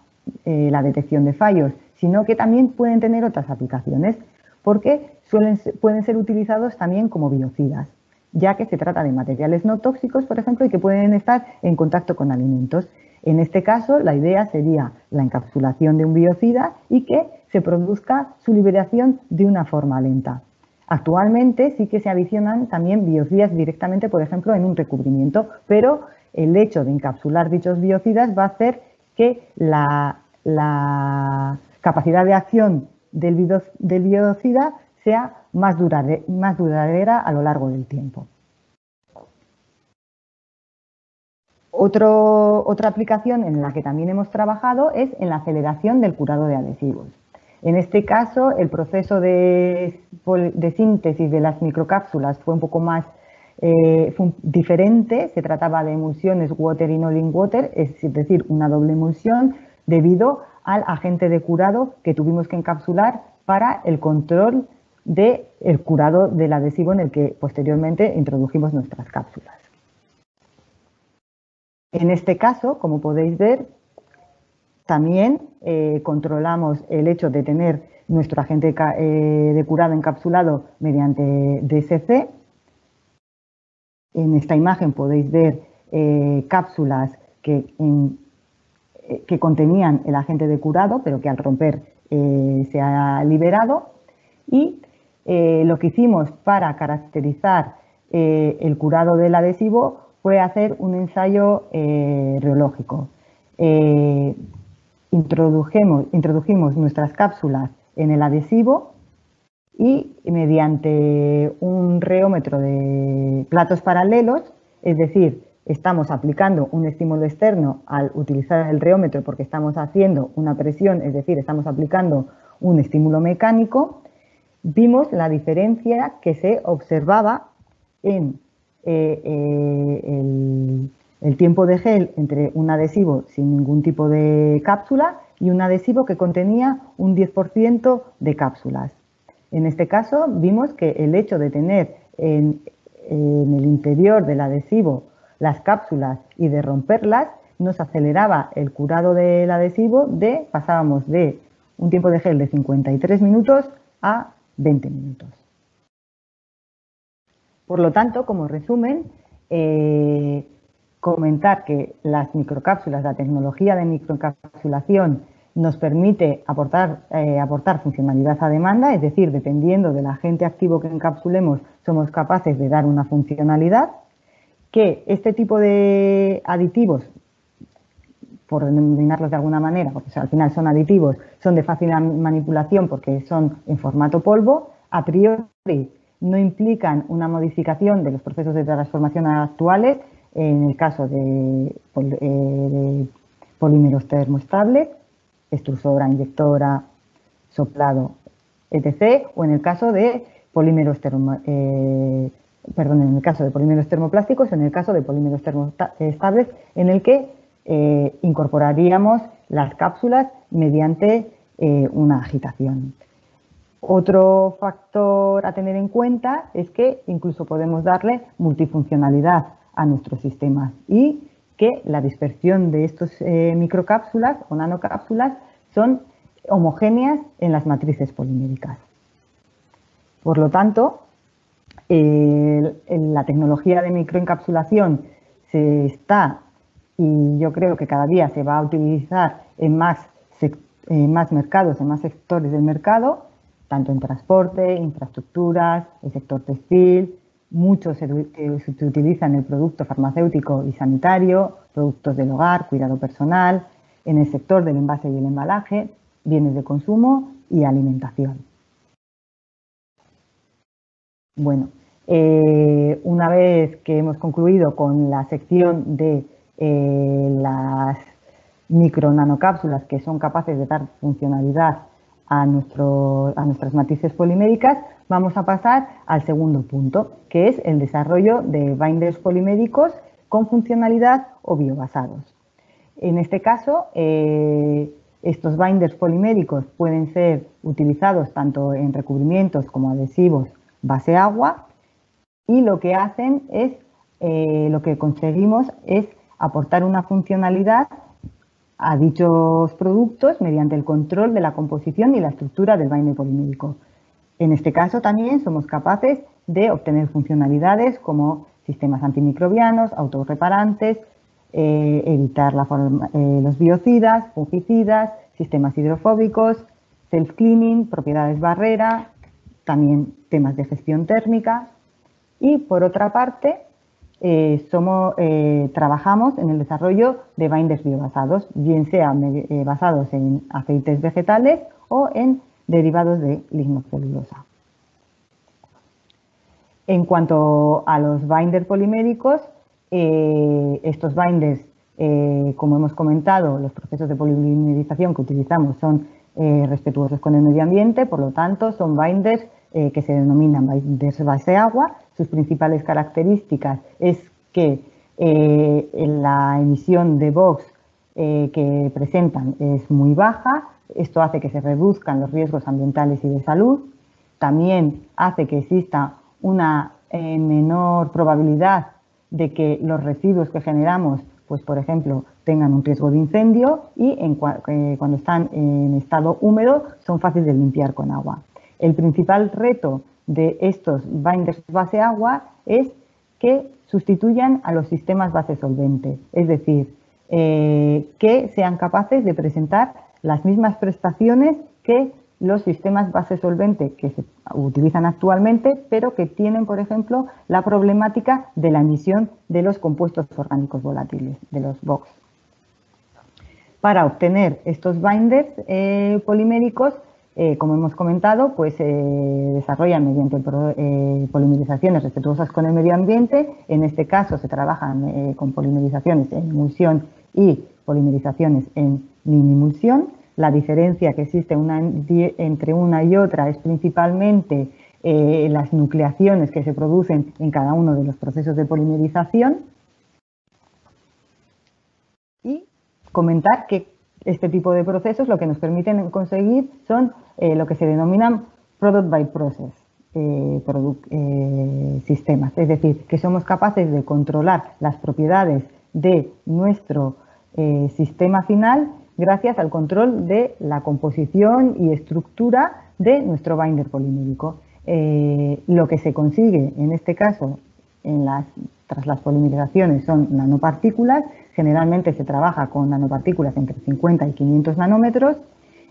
eh, la detección de fallos, sino que también pueden tener otras aplicaciones, porque suelen, pueden ser utilizados también como biocidas ya que se trata de materiales no tóxicos, por ejemplo, y que pueden estar en contacto con alimentos. En este caso, la idea sería la encapsulación de un biocida y que se produzca su liberación de una forma lenta. Actualmente sí que se adicionan también biocidas directamente, por ejemplo, en un recubrimiento, pero el hecho de encapsular dichos biocidas va a hacer que la, capacidad de acción del biocida más duradera, a lo largo del tiempo. otra aplicación en la que también hemos trabajado es en la aceleración del curado de adhesivos. En este caso, el proceso de, síntesis de las microcápsulas fue un poco más eh, diferente. Se trataba de emulsiones water y no water, es decir, una doble emulsión, debido al agente de curado que tuvimos que encapsular para el control del el curado del adhesivo en el que posteriormente introdujimos nuestras cápsulas. En este caso, como podéis ver, también eh, controlamos el hecho de tener nuestro agente eh, de curado encapsulado mediante DSC. En esta imagen podéis ver eh, cápsulas que, que, contenían el agente de curado, pero que al romper se ha liberado. Y eh, lo que hicimos para caracterizar eh, el curado del adhesivo fue hacer un ensayo eh, reológico. introdujimos nuestras cápsulas en el adhesivo y mediante un reómetro de platos paralelos, es decir, estamos aplicando un estímulo externo al utilizar el reómetro porque estamos haciendo una presión, es decir, estamos aplicando un estímulo mecánico, vimos la diferencia que se observaba en eh, eh, el, tiempo de gel entre un adhesivo sin ningún tipo de cápsula y un adhesivo que contenía un 10% de cápsulas. En este caso vimos que el hecho de tener en, en el interior del adhesivo las cápsulas y de romperlas nos aceleraba el curado del adhesivo de, pasábamos de un tiempo de gel de 53 minutos a 20 minutos. Por lo tanto, como resumen, eh, comentar que las microcápsulas, la tecnología de microencapsulación nos permite aportar, eh, aportar funcionalidad a demanda, es decir, dependiendo del agente activo que encapsulemos, somos capaces de dar una funcionalidad, que este tipo de aditivos por denominarlos de alguna manera, porque al final son aditivos, son de fácil manipulación porque son en formato polvo, a priori no implican una modificación de los procesos de transformación actuales, en el caso de, eh, polímeros termoestables, extrusora, inyectora, soplado, etc. O en el caso de polímeros eh, perdón, en el caso de polímeros termoplásticos en el caso de polímeros termoestables en el que eh, incorporaríamos las cápsulas mediante eh, una agitación. Otro factor a tener en cuenta es que incluso podemos darle multifuncionalidad a nuestros sistemas y que la dispersión de estos eh, microcápsulas o nanocápsulas son homogéneas en las matrices poliméricas. Por lo tanto, la tecnología de microencapsulación se está y yo creo que cada día se va a utilizar en más, más mercados, en más sectores del mercado, tanto en transporte, infraestructuras, el sector textil, mucho se, se utiliza en el producto farmacéutico y sanitario, productos del hogar, cuidado personal, en el sector del envase y el embalaje, bienes de consumo y alimentación. Bueno, eh, una vez que hemos concluido con la sección de eh, las micro nanocápsulas que son capaces de dar funcionalidad a, a nuestras matrices poliméricas, vamos a pasar al segundo punto, que es el desarrollo de binders poliméricos con funcionalidad o biobasados. En este caso, eh, estos binders poliméricos pueden ser utilizados tanto en recubrimientos como adhesivos base agua y lo que hacen es, eh, lo que conseguimos es aportar una funcionalidad a dichos productos mediante el control de la composición y la estructura del baño polimérico. En este caso también somos capaces de obtener funcionalidades como sistemas antimicrobianos, autorreparantes, eh, evitar eh, los biocidas, fungicidas, sistemas hidrofóbicos, self-cleaning, propiedades barrera, también temas de gestión térmica. Y por otra parte, eh, eh, trabajamos en el desarrollo de binders biobasados, bien sean eh, basados en aceites vegetales o en derivados de lignocelulosa. En cuanto a los binders poliméricos, estos binders, como hemos comentado, los procesos de polimerización que utilizamos son respetuosos con el medio ambiente, por lo tanto, son binders que se denominan binders base agua sus principales características es que eh, la emisión de Vox eh, que presentan es muy baja, esto hace que se reduzcan los riesgos ambientales y de salud, también hace que exista una eh, menor probabilidad de que los residuos que generamos, pues por ejemplo, tengan un riesgo de incendio y cuando están en estado húmedo son fáciles de limpiar con agua. El principal reto de estos binders base agua es que sustituyan a los sistemas base solvente, es decir, eh, que sean capaces de presentar las mismas prestaciones que los sistemas base solvente que se utilizan actualmente, pero que tienen, por ejemplo, la problemática de la emisión de los compuestos orgánicos volátiles, de los BOX. Para obtener estos binders eh, poliméricos eh, como hemos comentado, pues se desarrollan mediante eh, polimerizaciones respetuosas con el medio ambiente. En este caso se trabajan eh, con polimerizaciones en emulsión y polimerizaciones en minimulsión. La diferencia que existe entre una y otra es principalmente las nucleaciones que se producen en cada uno de los procesos de polimerización. Y comentar que este tipo de procesos lo que nos permiten conseguir son eh, lo que se denominan product by process eh, eh, sistemas, es decir, que somos capaces de controlar las propiedades de nuestro sistema final gracias al control de la composición y estructura de nuestro binder polimérico. lo que se consigue en este caso en las, tras las polimerizaciones son nanopartículas Generalmente se trabaja con nanopartículas entre 50 y 500 nanómetros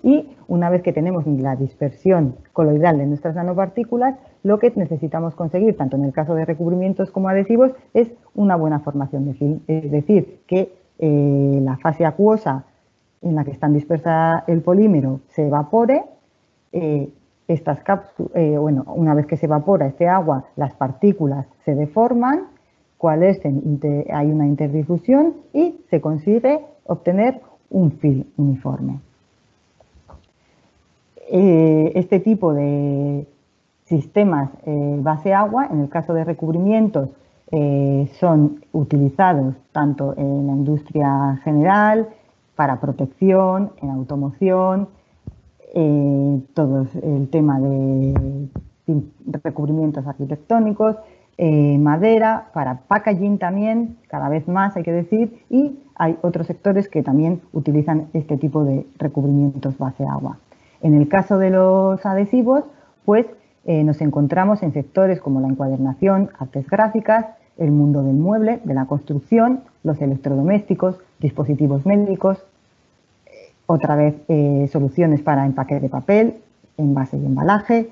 y una vez que tenemos la dispersión coloidal de nuestras nanopartículas, lo que necesitamos conseguir, tanto en el caso de recubrimientos como adhesivos, es una buena formación de film. Es decir, que eh, la fase acuosa en la que está dispersa el polímero se evapore, eh, estas eh, bueno, una vez que se evapora este agua, las partículas se deforman cuál es, hay una interdifusión y se consigue obtener un film uniforme. eh, este tipo de sistemas eh, base agua, en el caso de recubrimientos, eh, son utilizados tanto en la industria general, para protección, en automoción, todo el tema de recubrimientos arquitectónicos, madera, para packaging también, cada vez más hay que decir, y hay otros sectores que también utilizan este tipo de recubrimientos base agua. En el caso de los adhesivos, pues eh, nos encontramos en sectores como la encuadernación, artes gráficas, el mundo del mueble, de la construcción, los electrodomésticos, dispositivos médicos, otra vez eh, soluciones para empaque de papel, envase y embalaje,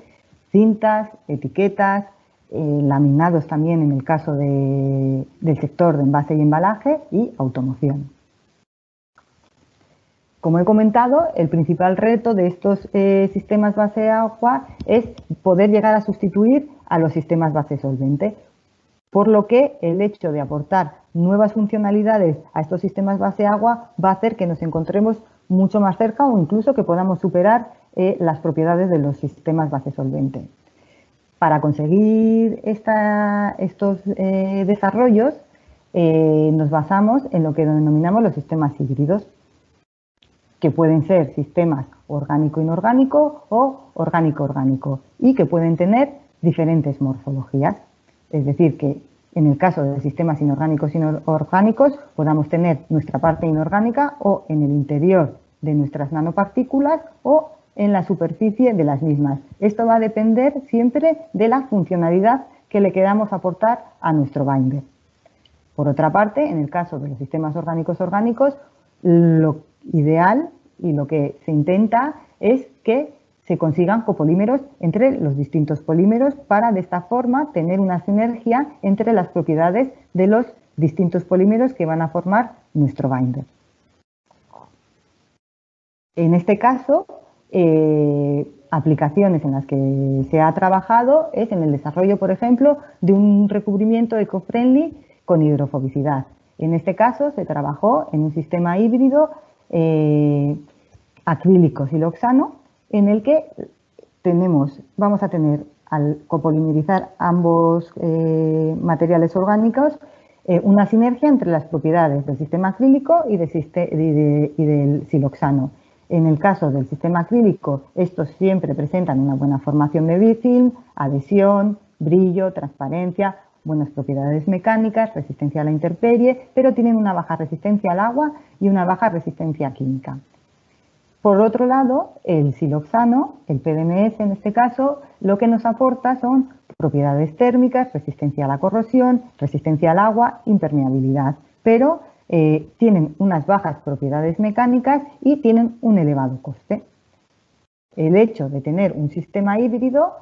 cintas, etiquetas, eh, laminados también en el caso del sector de envase y embalaje y automoción. Como he comentado, el principal reto de estos eh, sistemas base agua es poder llegar a sustituir a los sistemas base solvente, por lo que el hecho de aportar nuevas funcionalidades a estos sistemas base agua va a hacer que nos encontremos mucho más cerca o incluso que podamos superar eh, las propiedades de los sistemas base solvente. Para conseguir estos eh, desarrollos nos basamos en lo que denominamos los sistemas híbridos que pueden ser sistemas orgánico-inorgánico o orgánico-orgánico y que pueden tener diferentes morfologías. Es decir, que en el caso de sistemas inorgánicos y orgánicos podamos tener nuestra parte inorgánica o en el interior de nuestras nanopartículas o en la superficie de las mismas. Esto va a depender siempre de la funcionalidad que le queramos aportar a nuestro binder. Por otra parte, en el caso de los sistemas orgánicos orgánicos, lo ideal y lo que se intenta es que se consigan copolímeros entre los distintos polímeros para de esta forma tener una sinergia entre las propiedades de los distintos polímeros que van a formar nuestro binder. En este caso, eh, aplicaciones en las que se ha trabajado es en el desarrollo, por ejemplo, de un recubrimiento eco-friendly con hidrofobicidad. En este caso se trabajó en un sistema híbrido eh, acrílico siloxano, en el que tenemos, vamos a tener al copolimerizar ambos eh, materiales orgánicos una sinergia entre las propiedades del sistema acrílico y, del siloxano. En el caso del sistema acrílico, estos siempre presentan una buena formación de bifilm, adhesión, brillo, transparencia, buenas propiedades mecánicas, resistencia a la intemperie, pero tienen una baja resistencia al agua y una baja resistencia química. Por otro lado, el siloxano, el PDMS en este caso, lo que nos aporta son propiedades térmicas, resistencia a la corrosión, resistencia al agua, impermeabilidad, pero eh, tienen unas bajas propiedades mecánicas y tienen un elevado coste. El hecho de tener un sistema híbrido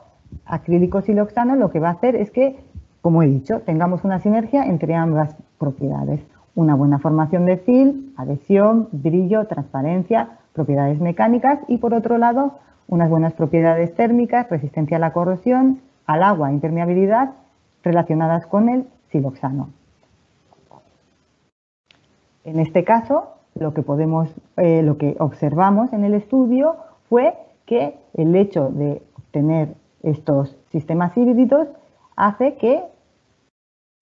acrílico-siloxano lo que va a hacer es que como he dicho, tengamos una sinergia entre ambas propiedades. Una buena formación de film, adhesión, brillo, transparencia, propiedades mecánicas y por otro lado unas buenas propiedades térmicas, resistencia a la corrosión, al agua, impermeabilidad relacionadas con el siloxano. En este caso, lo que, podemos, eh, lo que observamos en el estudio fue que el hecho de obtener estos sistemas híbridos hace que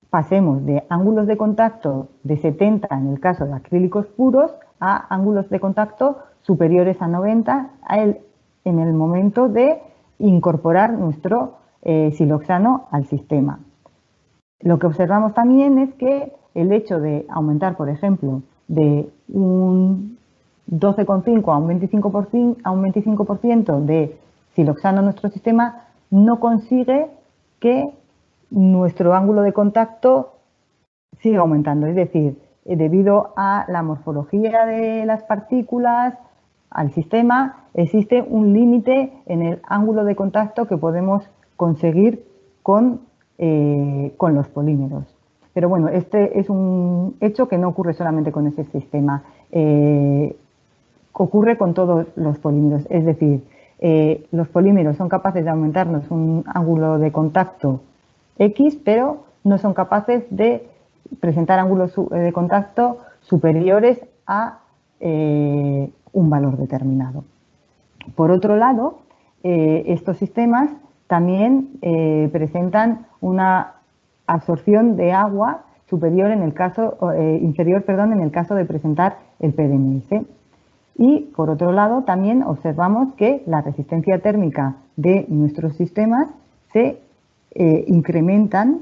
pasemos de ángulos de contacto de 70 en el caso de acrílicos puros a ángulos de contacto superiores a 90 en el momento de incorporar nuestro eh, siloxano al sistema. Lo que observamos también es que el hecho de aumentar, por ejemplo, de un 12,5 a un 25%, a un 25 de siloxano en nuestro sistema no consigue que nuestro ángulo de contacto sigue aumentando. Es decir, eh, debido a la morfología de las partículas, al sistema, existe un límite en el ángulo de contacto que podemos conseguir con, eh, con los polímeros. Pero bueno, este es un hecho que no ocurre solamente con ese sistema, eh, ocurre con todos los polímeros. Es decir, los polímeros son capaces de aumentarnos un ángulo de contacto X, pero no son capaces de presentar ángulos eh, de contacto superiores a eh, un valor determinado. Por otro lado, estos sistemas también presentan una absorción de agua superior en el caso, inferior perdón, en el caso de presentar el PDMS. Y por otro lado, también observamos que la resistencia térmica de nuestros sistemas se eh, incrementan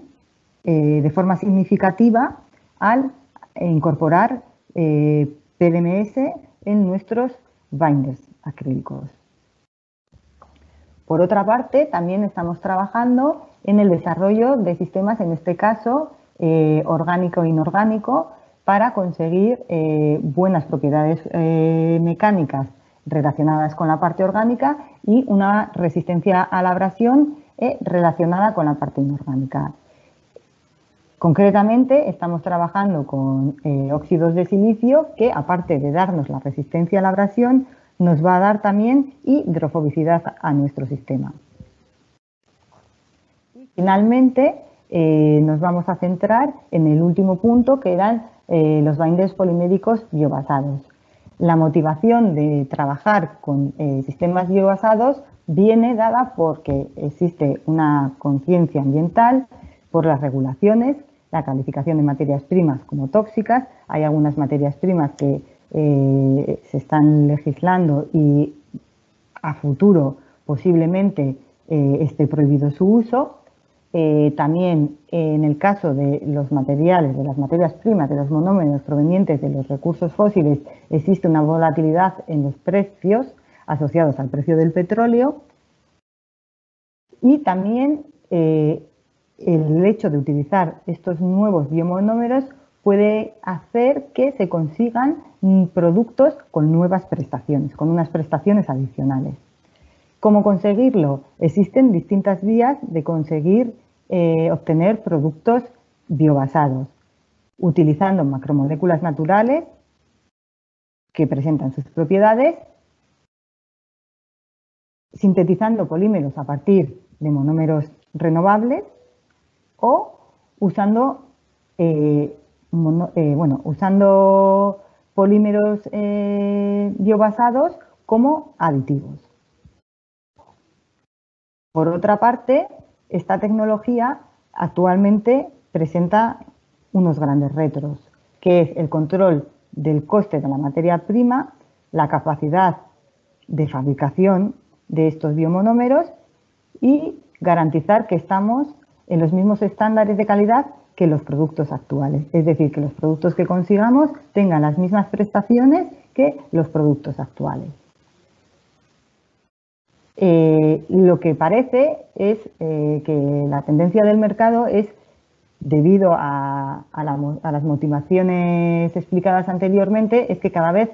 eh, de forma significativa al incorporar eh, PDMS en nuestros binders acrílicos. Por otra parte, también estamos trabajando en el desarrollo de sistemas, en este caso orgánico e inorgánico, para conseguir eh, buenas propiedades eh, mecánicas relacionadas con la parte orgánica y una resistencia a la abrasión eh, relacionada con la parte inorgánica. Concretamente, estamos trabajando con óxidos de silicio que, aparte de darnos la resistencia a la abrasión, nos va a dar también hidrofobicidad a nuestro sistema. Finalmente, nos vamos a centrar en el último punto, que eran eh, los binders poliméricos biobasados. La motivación de trabajar con eh, sistemas biobasados viene dada porque existe una conciencia ambiental por las regulaciones, la calificación de materias primas como tóxicas. Hay algunas materias primas que eh, se están legislando y a futuro posiblemente esté prohibido su uso. Eh, también en el caso de los materiales, de las materias primas, de los monómeros provenientes de los recursos fósiles, existe una volatilidad en los precios asociados al precio del petróleo y también eh, el hecho de utilizar estos nuevos biomonómeros puede hacer que se consigan productos con nuevas prestaciones, con unas prestaciones adicionales. ¿Cómo conseguirlo? Existen distintas vías de conseguir eh, obtener productos biobasados, utilizando macromoléculas naturales que presentan sus propiedades, sintetizando polímeros a partir de monómeros renovables o usando, eh, eh, polímeros biobasados como aditivos. Por otra parte, esta tecnología actualmente presenta unos grandes retos, que es el control del coste de la materia prima, la capacidad de fabricación de estos biomonómeros y garantizar que estamos en los mismos estándares de calidad que los productos actuales. Es decir, que los productos que consigamos tengan las mismas prestaciones que los productos actuales. Eh, lo que parece es eh, que la tendencia del mercado es, debido a, las motivaciones explicadas anteriormente, es que cada vez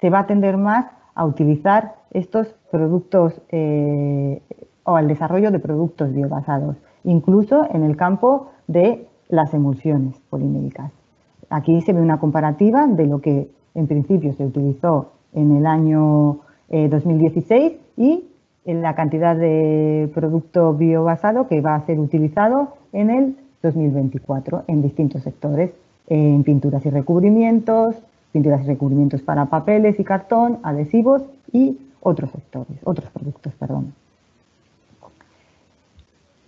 se va a tender más a utilizar estos productos eh, o al desarrollo de productos biobasados, incluso en el campo de las emulsiones poliméricas. Aquí se ve una comparativa de lo que en principio se utilizó en el año 2016 y en la cantidad de producto biobasado que va a ser utilizado en el 2024 en distintos sectores, en pinturas y recubrimientos, pinturas y recubrimientos para papeles y cartón, adhesivos y otros sectores, otros productos, perdón.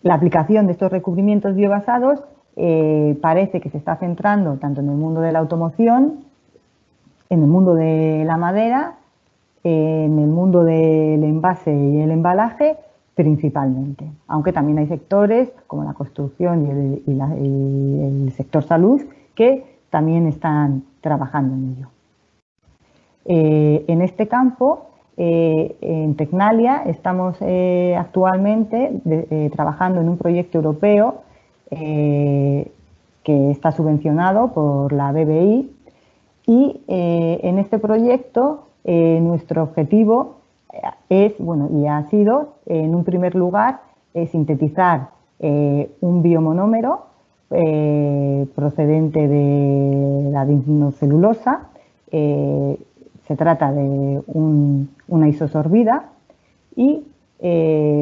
La aplicación de estos recubrimientos biobasados eh, parece que se está centrando tanto en el mundo de la automoción, en el mundo de la madera en el mundo del envase y el embalaje principalmente, aunque también hay sectores como la construcción y el, sector salud que también están trabajando en ello. Eh, en este campo, eh, en Tecnalia, estamos eh, actualmente trabajando en un proyecto europeo que está subvencionado por la BBI y en este proyecto eh, nuestro objetivo eh, es, bueno, y ha sido, en un primer lugar, eh, sintetizar un biomonómero procedente de la dignocelulosa. se trata de una isosorbida y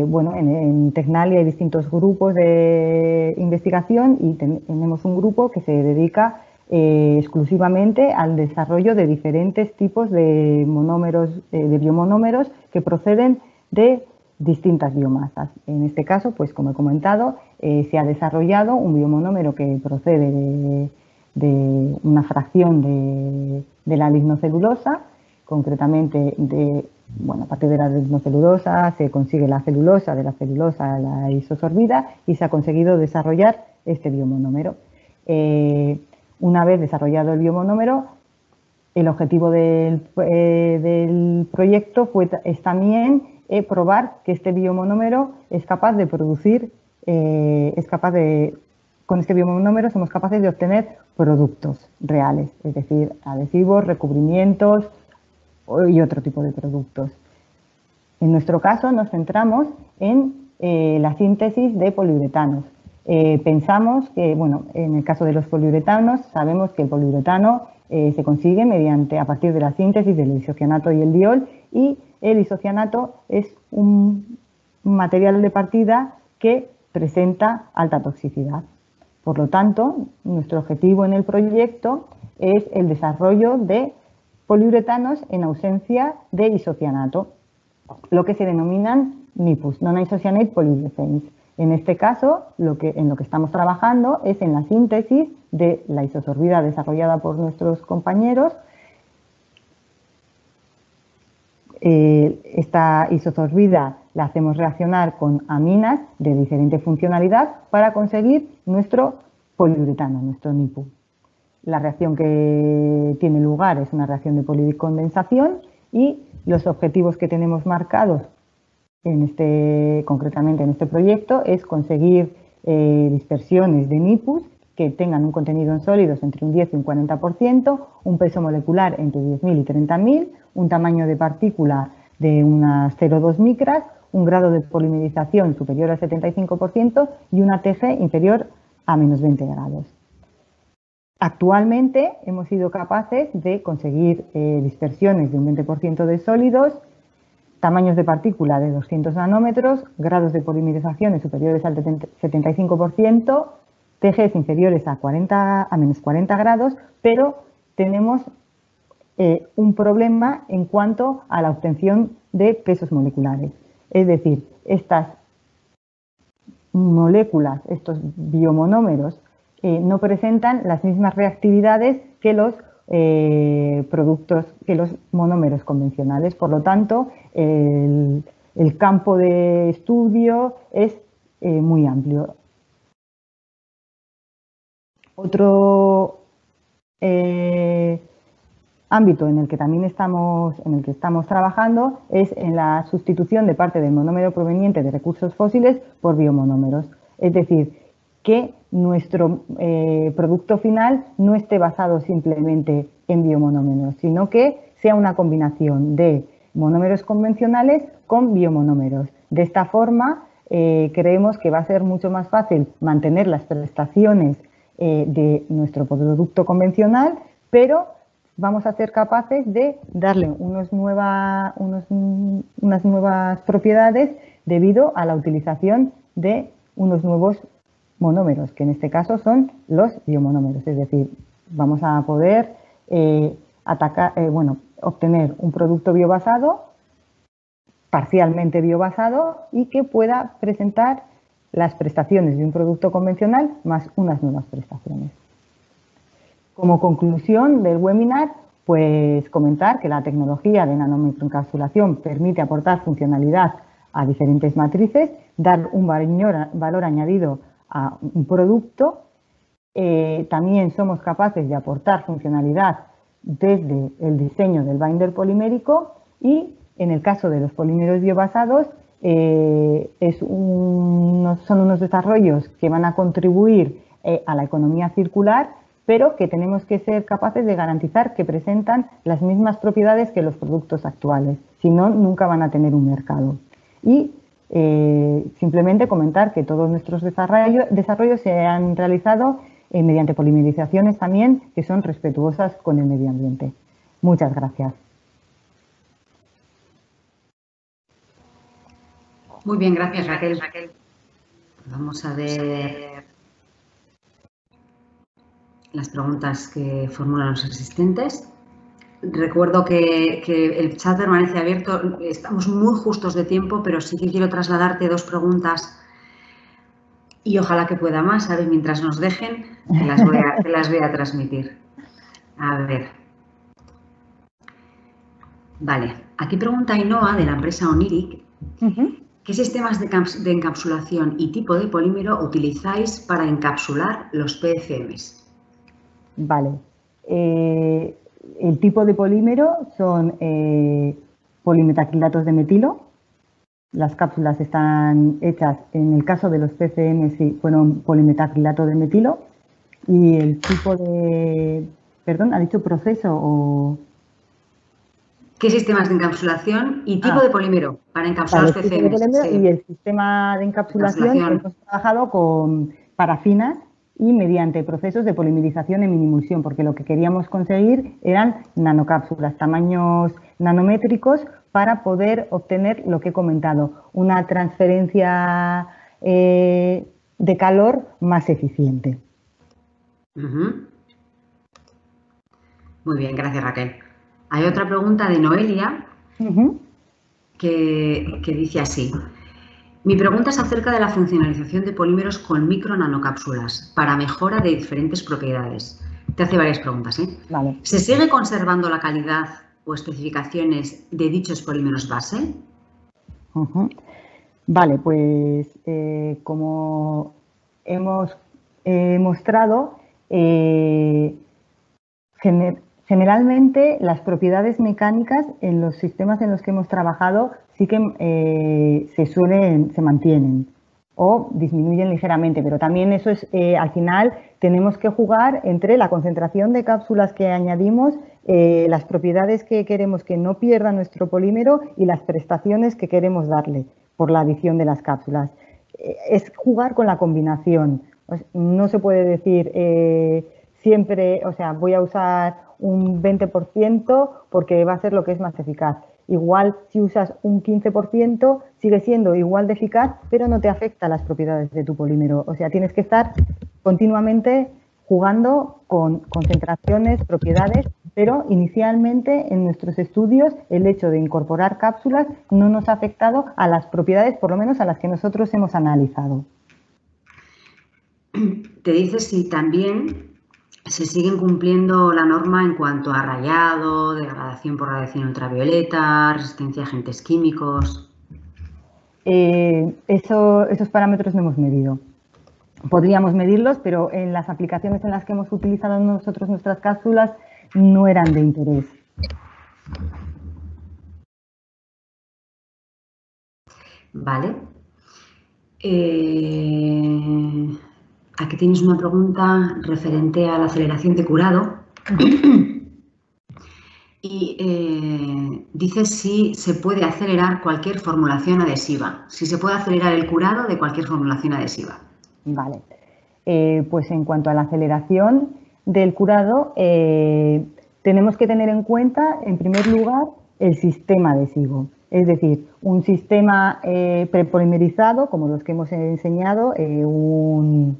bueno, en, en, Tecnalia hay distintos grupos de investigación y tenemos un grupo que se dedica eh, exclusivamente al desarrollo de diferentes tipos de monómeros, eh, de biomonómeros que proceden de distintas biomasas. En este caso, pues como he comentado, eh, se ha desarrollado un biomonómero que procede de, una fracción de, la lignocelulosa, concretamente de, bueno, a de la lignocelulosa se consigue la celulosa, de la celulosa la isosorbida y se ha conseguido desarrollar este biomonómero. Una vez desarrollado el biomonómero, el objetivo del, eh, proyecto fue, es también eh, probar que este biomonómero es capaz de producir, eh, es capaz de, con este biomonómero somos capaces de obtener productos reales, es decir, adhesivos, recubrimientos y otro tipo de productos. En nuestro caso nos centramos en la síntesis de poliuretanos. Pensamos que, bueno, en el caso de los poliuretanos, sabemos que el poliuretano se consigue mediante, a partir de la síntesis del isocianato y el diol y el isocianato es un material de partida que presenta alta toxicidad. Por lo tanto, nuestro objetivo en el proyecto es el desarrollo de poliuretanos en ausencia de isocianato, lo que se denominan NIPUS, Non-Isocyanate Polyurethanes. En este caso, lo que, en lo que estamos trabajando es en la síntesis de la isosorbida desarrollada por nuestros compañeros Eh, esta isosorbida la hacemos reaccionar con aminas de diferente funcionalidad para conseguir nuestro poliuretano, nuestro NIPU. La reacción que tiene lugar es una reacción de policondensación y los objetivos que tenemos marcados en este, concretamente en este proyecto es conseguir eh, dispersiones de NIPUS que tengan un contenido en sólidos entre un 10 y un 40%, un peso molecular entre 10.000 y 30.000, un tamaño de partícula de unas 0,2 micras, un grado de polimerización superior al 75% y una TG inferior a menos 20 grados. Actualmente hemos sido capaces de conseguir eh, dispersiones de un 20% de sólidos, tamaños de partícula de 200 nanómetros, grados de polimerización superiores al 75%, TGs inferiores a, 40, a menos 40 grados, pero tenemos eh, un problema en cuanto a la obtención de pesos moleculares. Es decir, estas moléculas, estos biomonómeros, eh, no presentan las mismas reactividades que los eh, productos, que los monómeros convencionales. Por lo tanto, el, campo de estudio es muy amplio. Otro ámbito en el que también estamos, en el que estamos trabajando es en la sustitución de parte del monómero proveniente de recursos fósiles por biomonómeros. Es decir, que nuestro eh, producto final no esté basado simplemente en biomonómeros, sino que sea una combinación de monómeros convencionales con biomonómeros. De esta forma, eh, creemos que va a ser mucho más fácil mantener las prestaciones eh, de nuestro producto convencional, pero vamos a ser capaces de darle unas nuevas propiedades debido a la utilización de unos nuevos monómeros, que en este caso son los biomonómeros. Es decir, vamos a poder eh, atacar, eh, bueno, obtener un producto biobasado, parcialmente biobasado y que pueda presentar las prestaciones de un producto convencional más unas nuevas prestaciones. Como conclusión del webinar, pues comentar que la tecnología de nanomicroencapsulación permite aportar funcionalidad a diferentes matrices, dar un valor añadido a un producto. Eh, también somos capaces de aportar funcionalidad desde el diseño del binder polimérico y en el caso de los polímeros biobasados eh, es son unos desarrollos que van a contribuir eh, a la economía circular pero que tenemos que ser capaces de garantizar que presentan las mismas propiedades que los productos actuales, si no, nunca van a tener un mercado. Y eh, simplemente comentar que todos nuestros desarrollos se han realizado eh, mediante polimerizaciones también que son respetuosas con el medio ambiente. Muchas gracias. Muy bien, gracias Raquel. Vamos a ver las preguntas que formulan los asistentes. Recuerdo que, el chat permanece abierto. Estamos muy justos de tiempo, pero sí que quiero trasladarte dos preguntas y ojalá que pueda más, ¿sabes? Mientras nos dejen, las voy a, te las voy a transmitir. A ver. Vale, aquí pregunta Inoa de la empresa Oniric. ¿Qué sistemas de, encapsulación y tipo de polímero utilizáis para encapsular los PFMs? Vale. Eh, el tipo de polímero son eh, polimetacrilatos de metilo. Las cápsulas están hechas, en el caso de los PCM, sí, fueron polimetacrilato de metilo. Y el tipo de, perdón, ¿ha dicho proceso o...? ¿Qué sistemas de encapsulación y tipo ah. de polímero para encapsular los PCM? Y el sistema de encapsulación, hemos trabajado con parafinas y mediante procesos de polimerización en minimulsión, porque lo que queríamos conseguir eran nanocápsulas, tamaños nanométricos, para poder obtener lo que he comentado, una transferencia eh, de calor más eficiente. Muy bien, gracias Raquel. Hay otra pregunta de Noelia que, que dice así. Mi pregunta es acerca de la funcionalización de polímeros con micro nanocápsulas para mejora de diferentes propiedades. Te hace varias preguntas. ¿eh? ¿Se sigue conservando la calidad o especificaciones de dichos polímeros base? Vale, pues eh, como hemos mostrado, eh, generalmente las propiedades mecánicas en los sistemas en los que hemos trabajado sí que eh, se suelen, se mantienen o disminuyen ligeramente, pero también eso es, eh, al final tenemos que jugar entre la concentración de cápsulas que añadimos, eh, las propiedades que queremos que no pierda nuestro polímero y las prestaciones que queremos darle por la adición de las cápsulas. es jugar con la combinación. No se puede decir siempre, o sea, voy a usar un 20% porque va a ser lo que es más eficaz. Igual si usas un 15% sigue siendo igual de eficaz, pero no te afecta las propiedades de tu polímero. O sea, tienes que estar continuamente jugando con concentraciones, propiedades, pero inicialmente en nuestros estudios el hecho de incorporar cápsulas no nos ha afectado a las propiedades, por lo menos a las que nosotros hemos analizado. Te dices si también se siguen cumpliendo la norma en cuanto a rayado, degradación por radiación ultravioleta, resistencia a agentes químicos. Eh, esos parámetros no hemos medido. Podríamos medirlos, pero en las aplicaciones en las que hemos utilizado nosotros nuestras cápsulas no eran de interés. Vale. Eh, Aquí tienes una pregunta referente a la aceleración de curado. y eh, dice si se puede acelerar cualquier formulación adhesiva, si se puede acelerar el curado de cualquier formulación adhesiva. Vale, eh, pues en cuanto a la aceleración del curado, eh, tenemos que tener en cuenta, en primer lugar, el sistema adhesivo. Es decir, un sistema prepolimerizado, como los que hemos enseñado, un,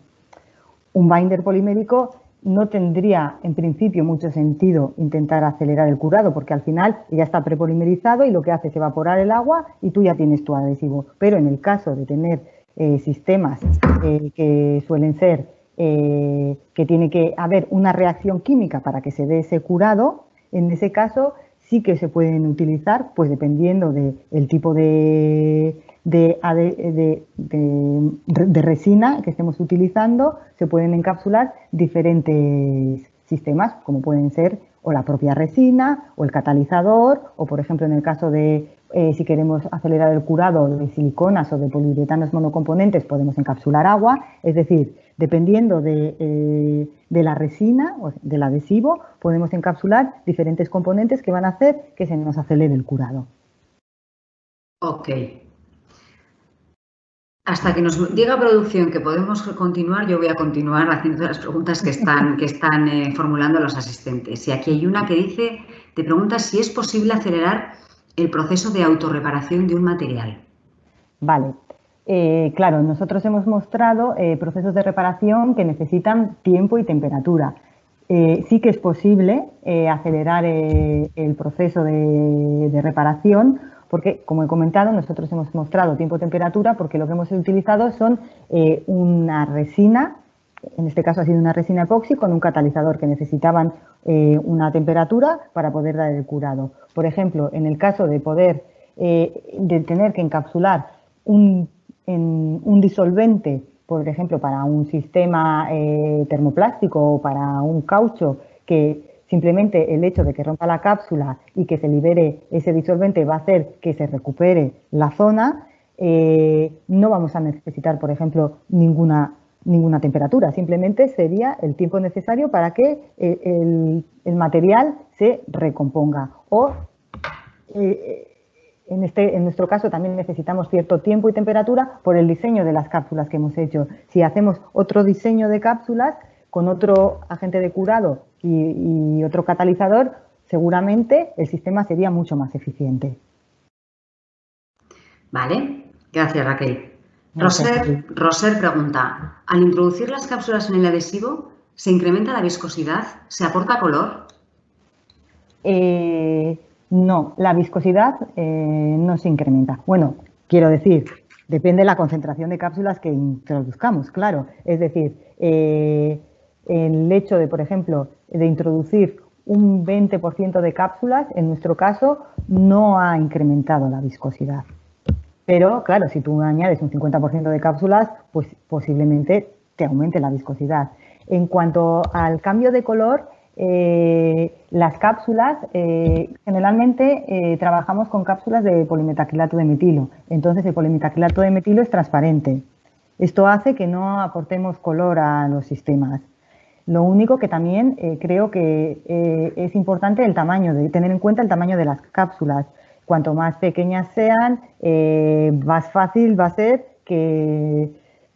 un binder polimérico no tendría en principio mucho sentido intentar acelerar el curado porque al final ya está prepolimerizado y lo que hace es evaporar el agua y tú ya tienes tu adhesivo. Pero en el caso de tener eh, sistemas eh, que suelen ser eh, que tiene que haber una reacción química para que se dé ese curado, en ese caso sí que se pueden utilizar, pues dependiendo del tipo de, de, resina que estemos utilizando, se pueden encapsular diferentes sistemas, como pueden ser o la propia resina, o el catalizador, o por ejemplo en el caso de eh, si queremos acelerar el curado de siliconas o de poliuretanos monocomponentes, podemos encapsular agua, es decir, dependiendo de, eh, de la resina o del adhesivo, podemos encapsular diferentes componentes que van a hacer que se nos acelere el curado. Ok, hasta que nos diga producción que podemos continuar, yo voy a continuar haciendo las preguntas que están, eh, formulando los asistentes. Y aquí hay una que dice, te pregunta si es posible acelerar el proceso de autorreparación de un material. Vale. Eh, claro, nosotros hemos mostrado eh, procesos de reparación que necesitan tiempo y temperatura. sí que es posible acelerar el proceso de, reparación porque, como he comentado, nosotros hemos mostrado tiempo-temperatura porque lo que hemos utilizado son una resina, en este caso ha sido una resina epoxi con un catalizador que necesitaban una temperatura para poder dar el curado. Por ejemplo, en el caso de poder, de tener que encapsular un, disolvente por ejemplo, para un sistema eh, termoplástico o para un caucho, que simplemente el hecho de que rompa la cápsula y que se libere ese disolvente va a hacer que se recupere la zona, eh, no vamos a necesitar, por ejemplo, ninguna, ninguna temperatura, simplemente sería el tiempo necesario para que eh, el, material se recomponga o en, este, en nuestro caso también necesitamos cierto tiempo y temperatura por el diseño de las cápsulas que hemos hecho. Si hacemos otro diseño de cápsulas con otro agente de curado y, otro catalizador, seguramente el sistema sería mucho más eficiente. Vale, gracias Raquel. Roser, Roser pregunta, al introducir las cápsulas en el adhesivo, ¿se incrementa la viscosidad? ¿Se aporta color? Eh, no, la viscosidad eh, no se incrementa. Bueno, quiero decir, depende de la concentración de cápsulas que introduzcamos, claro. Es decir, eh, el hecho de, por ejemplo, de introducir un 20% de cápsulas, en nuestro caso, no ha incrementado la viscosidad. Pero, claro, si tú añades un 50% de cápsulas, pues posiblemente te aumente la viscosidad. En cuanto al cambio de color, eh, las cápsulas, eh, generalmente eh, trabajamos con cápsulas de polimetacrilato de metilo. Entonces, el polimetacrilato de metilo es transparente. Esto hace que no aportemos color a los sistemas. Lo único que también creo que es importante el tamaño, de tener en cuenta el tamaño de las cápsulas. Cuanto más pequeñas sean, más fácil va a ser que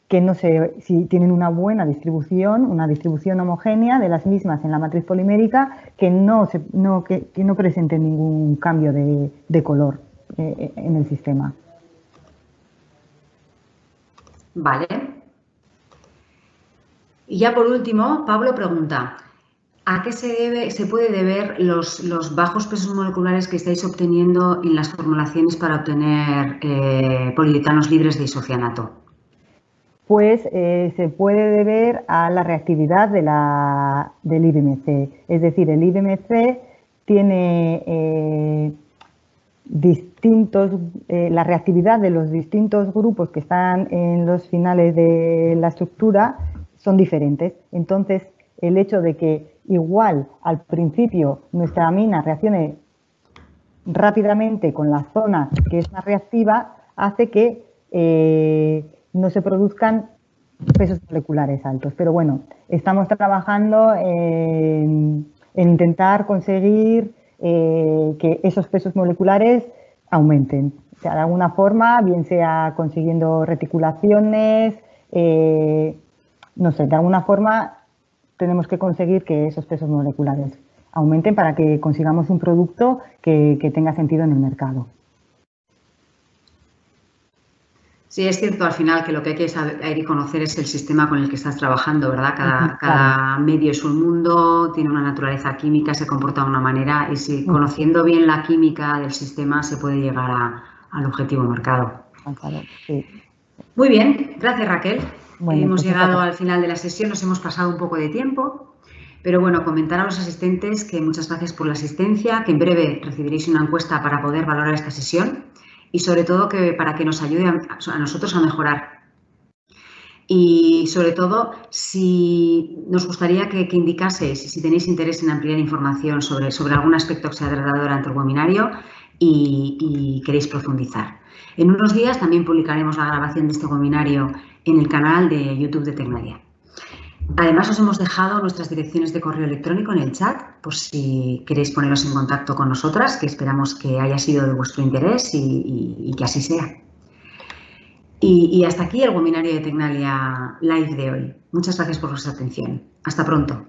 que no sé si tienen una buena distribución, una distribución homogénea de las mismas en la matriz polimérica, que no, se, no, que, no presente ningún cambio de, color eh, en el sistema. Vale. Y ya por último, Pablo pregunta, ¿a qué se, debe, se puede deber los, los, bajos pesos moleculares que estáis obteniendo en las formulaciones para obtener eh, libres de isocianato? pues eh, se puede deber a la reactividad del IBMC. Es decir, el IBMC tiene eh, distintos, eh, la reactividad de los distintos grupos que están en los finales de la estructura son diferentes. Entonces, el hecho de que igual al principio nuestra amina reaccione rápidamente con la zona que es más reactiva, hace que no se produzcan pesos moleculares altos. Pero bueno, estamos trabajando en, intentar conseguir eh, que esos pesos moleculares aumenten. O sea, de alguna forma, bien sea consiguiendo reticulaciones, eh, no sé, de alguna forma tenemos que conseguir que esos pesos moleculares aumenten para que consigamos un producto que tenga sentido en el mercado. Sí, es cierto al final que lo que hay que saber y conocer es el sistema con el que estás trabajando, ¿verdad? Cada, medio es un mundo, tiene una naturaleza química, se comporta de una manera y si conociendo bien la química del sistema se puede llegar al objetivo marcado. Muy bien, gracias Raquel. Hemos pues llegado al final de la sesión, nos hemos pasado un poco de tiempo. Pero bueno, comentar a los asistentes que muchas gracias por la asistencia, que en breve recibiréis una encuesta para poder valorar esta sesión y sobre todo que para que nos ayude a, nosotros a mejorar. Y sobre todo, si nos gustaría que, que, indicaseis si tenéis interés en ampliar información sobre, sobre algún aspecto que se ha tratado durante el webinario y, queréis profundizar. En unos días también publicaremos la grabación de este webinario en el canal de YouTube de Tecnalia. Además, os hemos dejado nuestras direcciones de correo electrónico en el chat, por si queréis poneros en contacto con nosotras, que esperamos que haya sido de vuestro interés y, que así sea. Y, y, hasta aquí el webinario de Tecnalia Live de hoy. Muchas gracias por vuestra atención. Hasta pronto.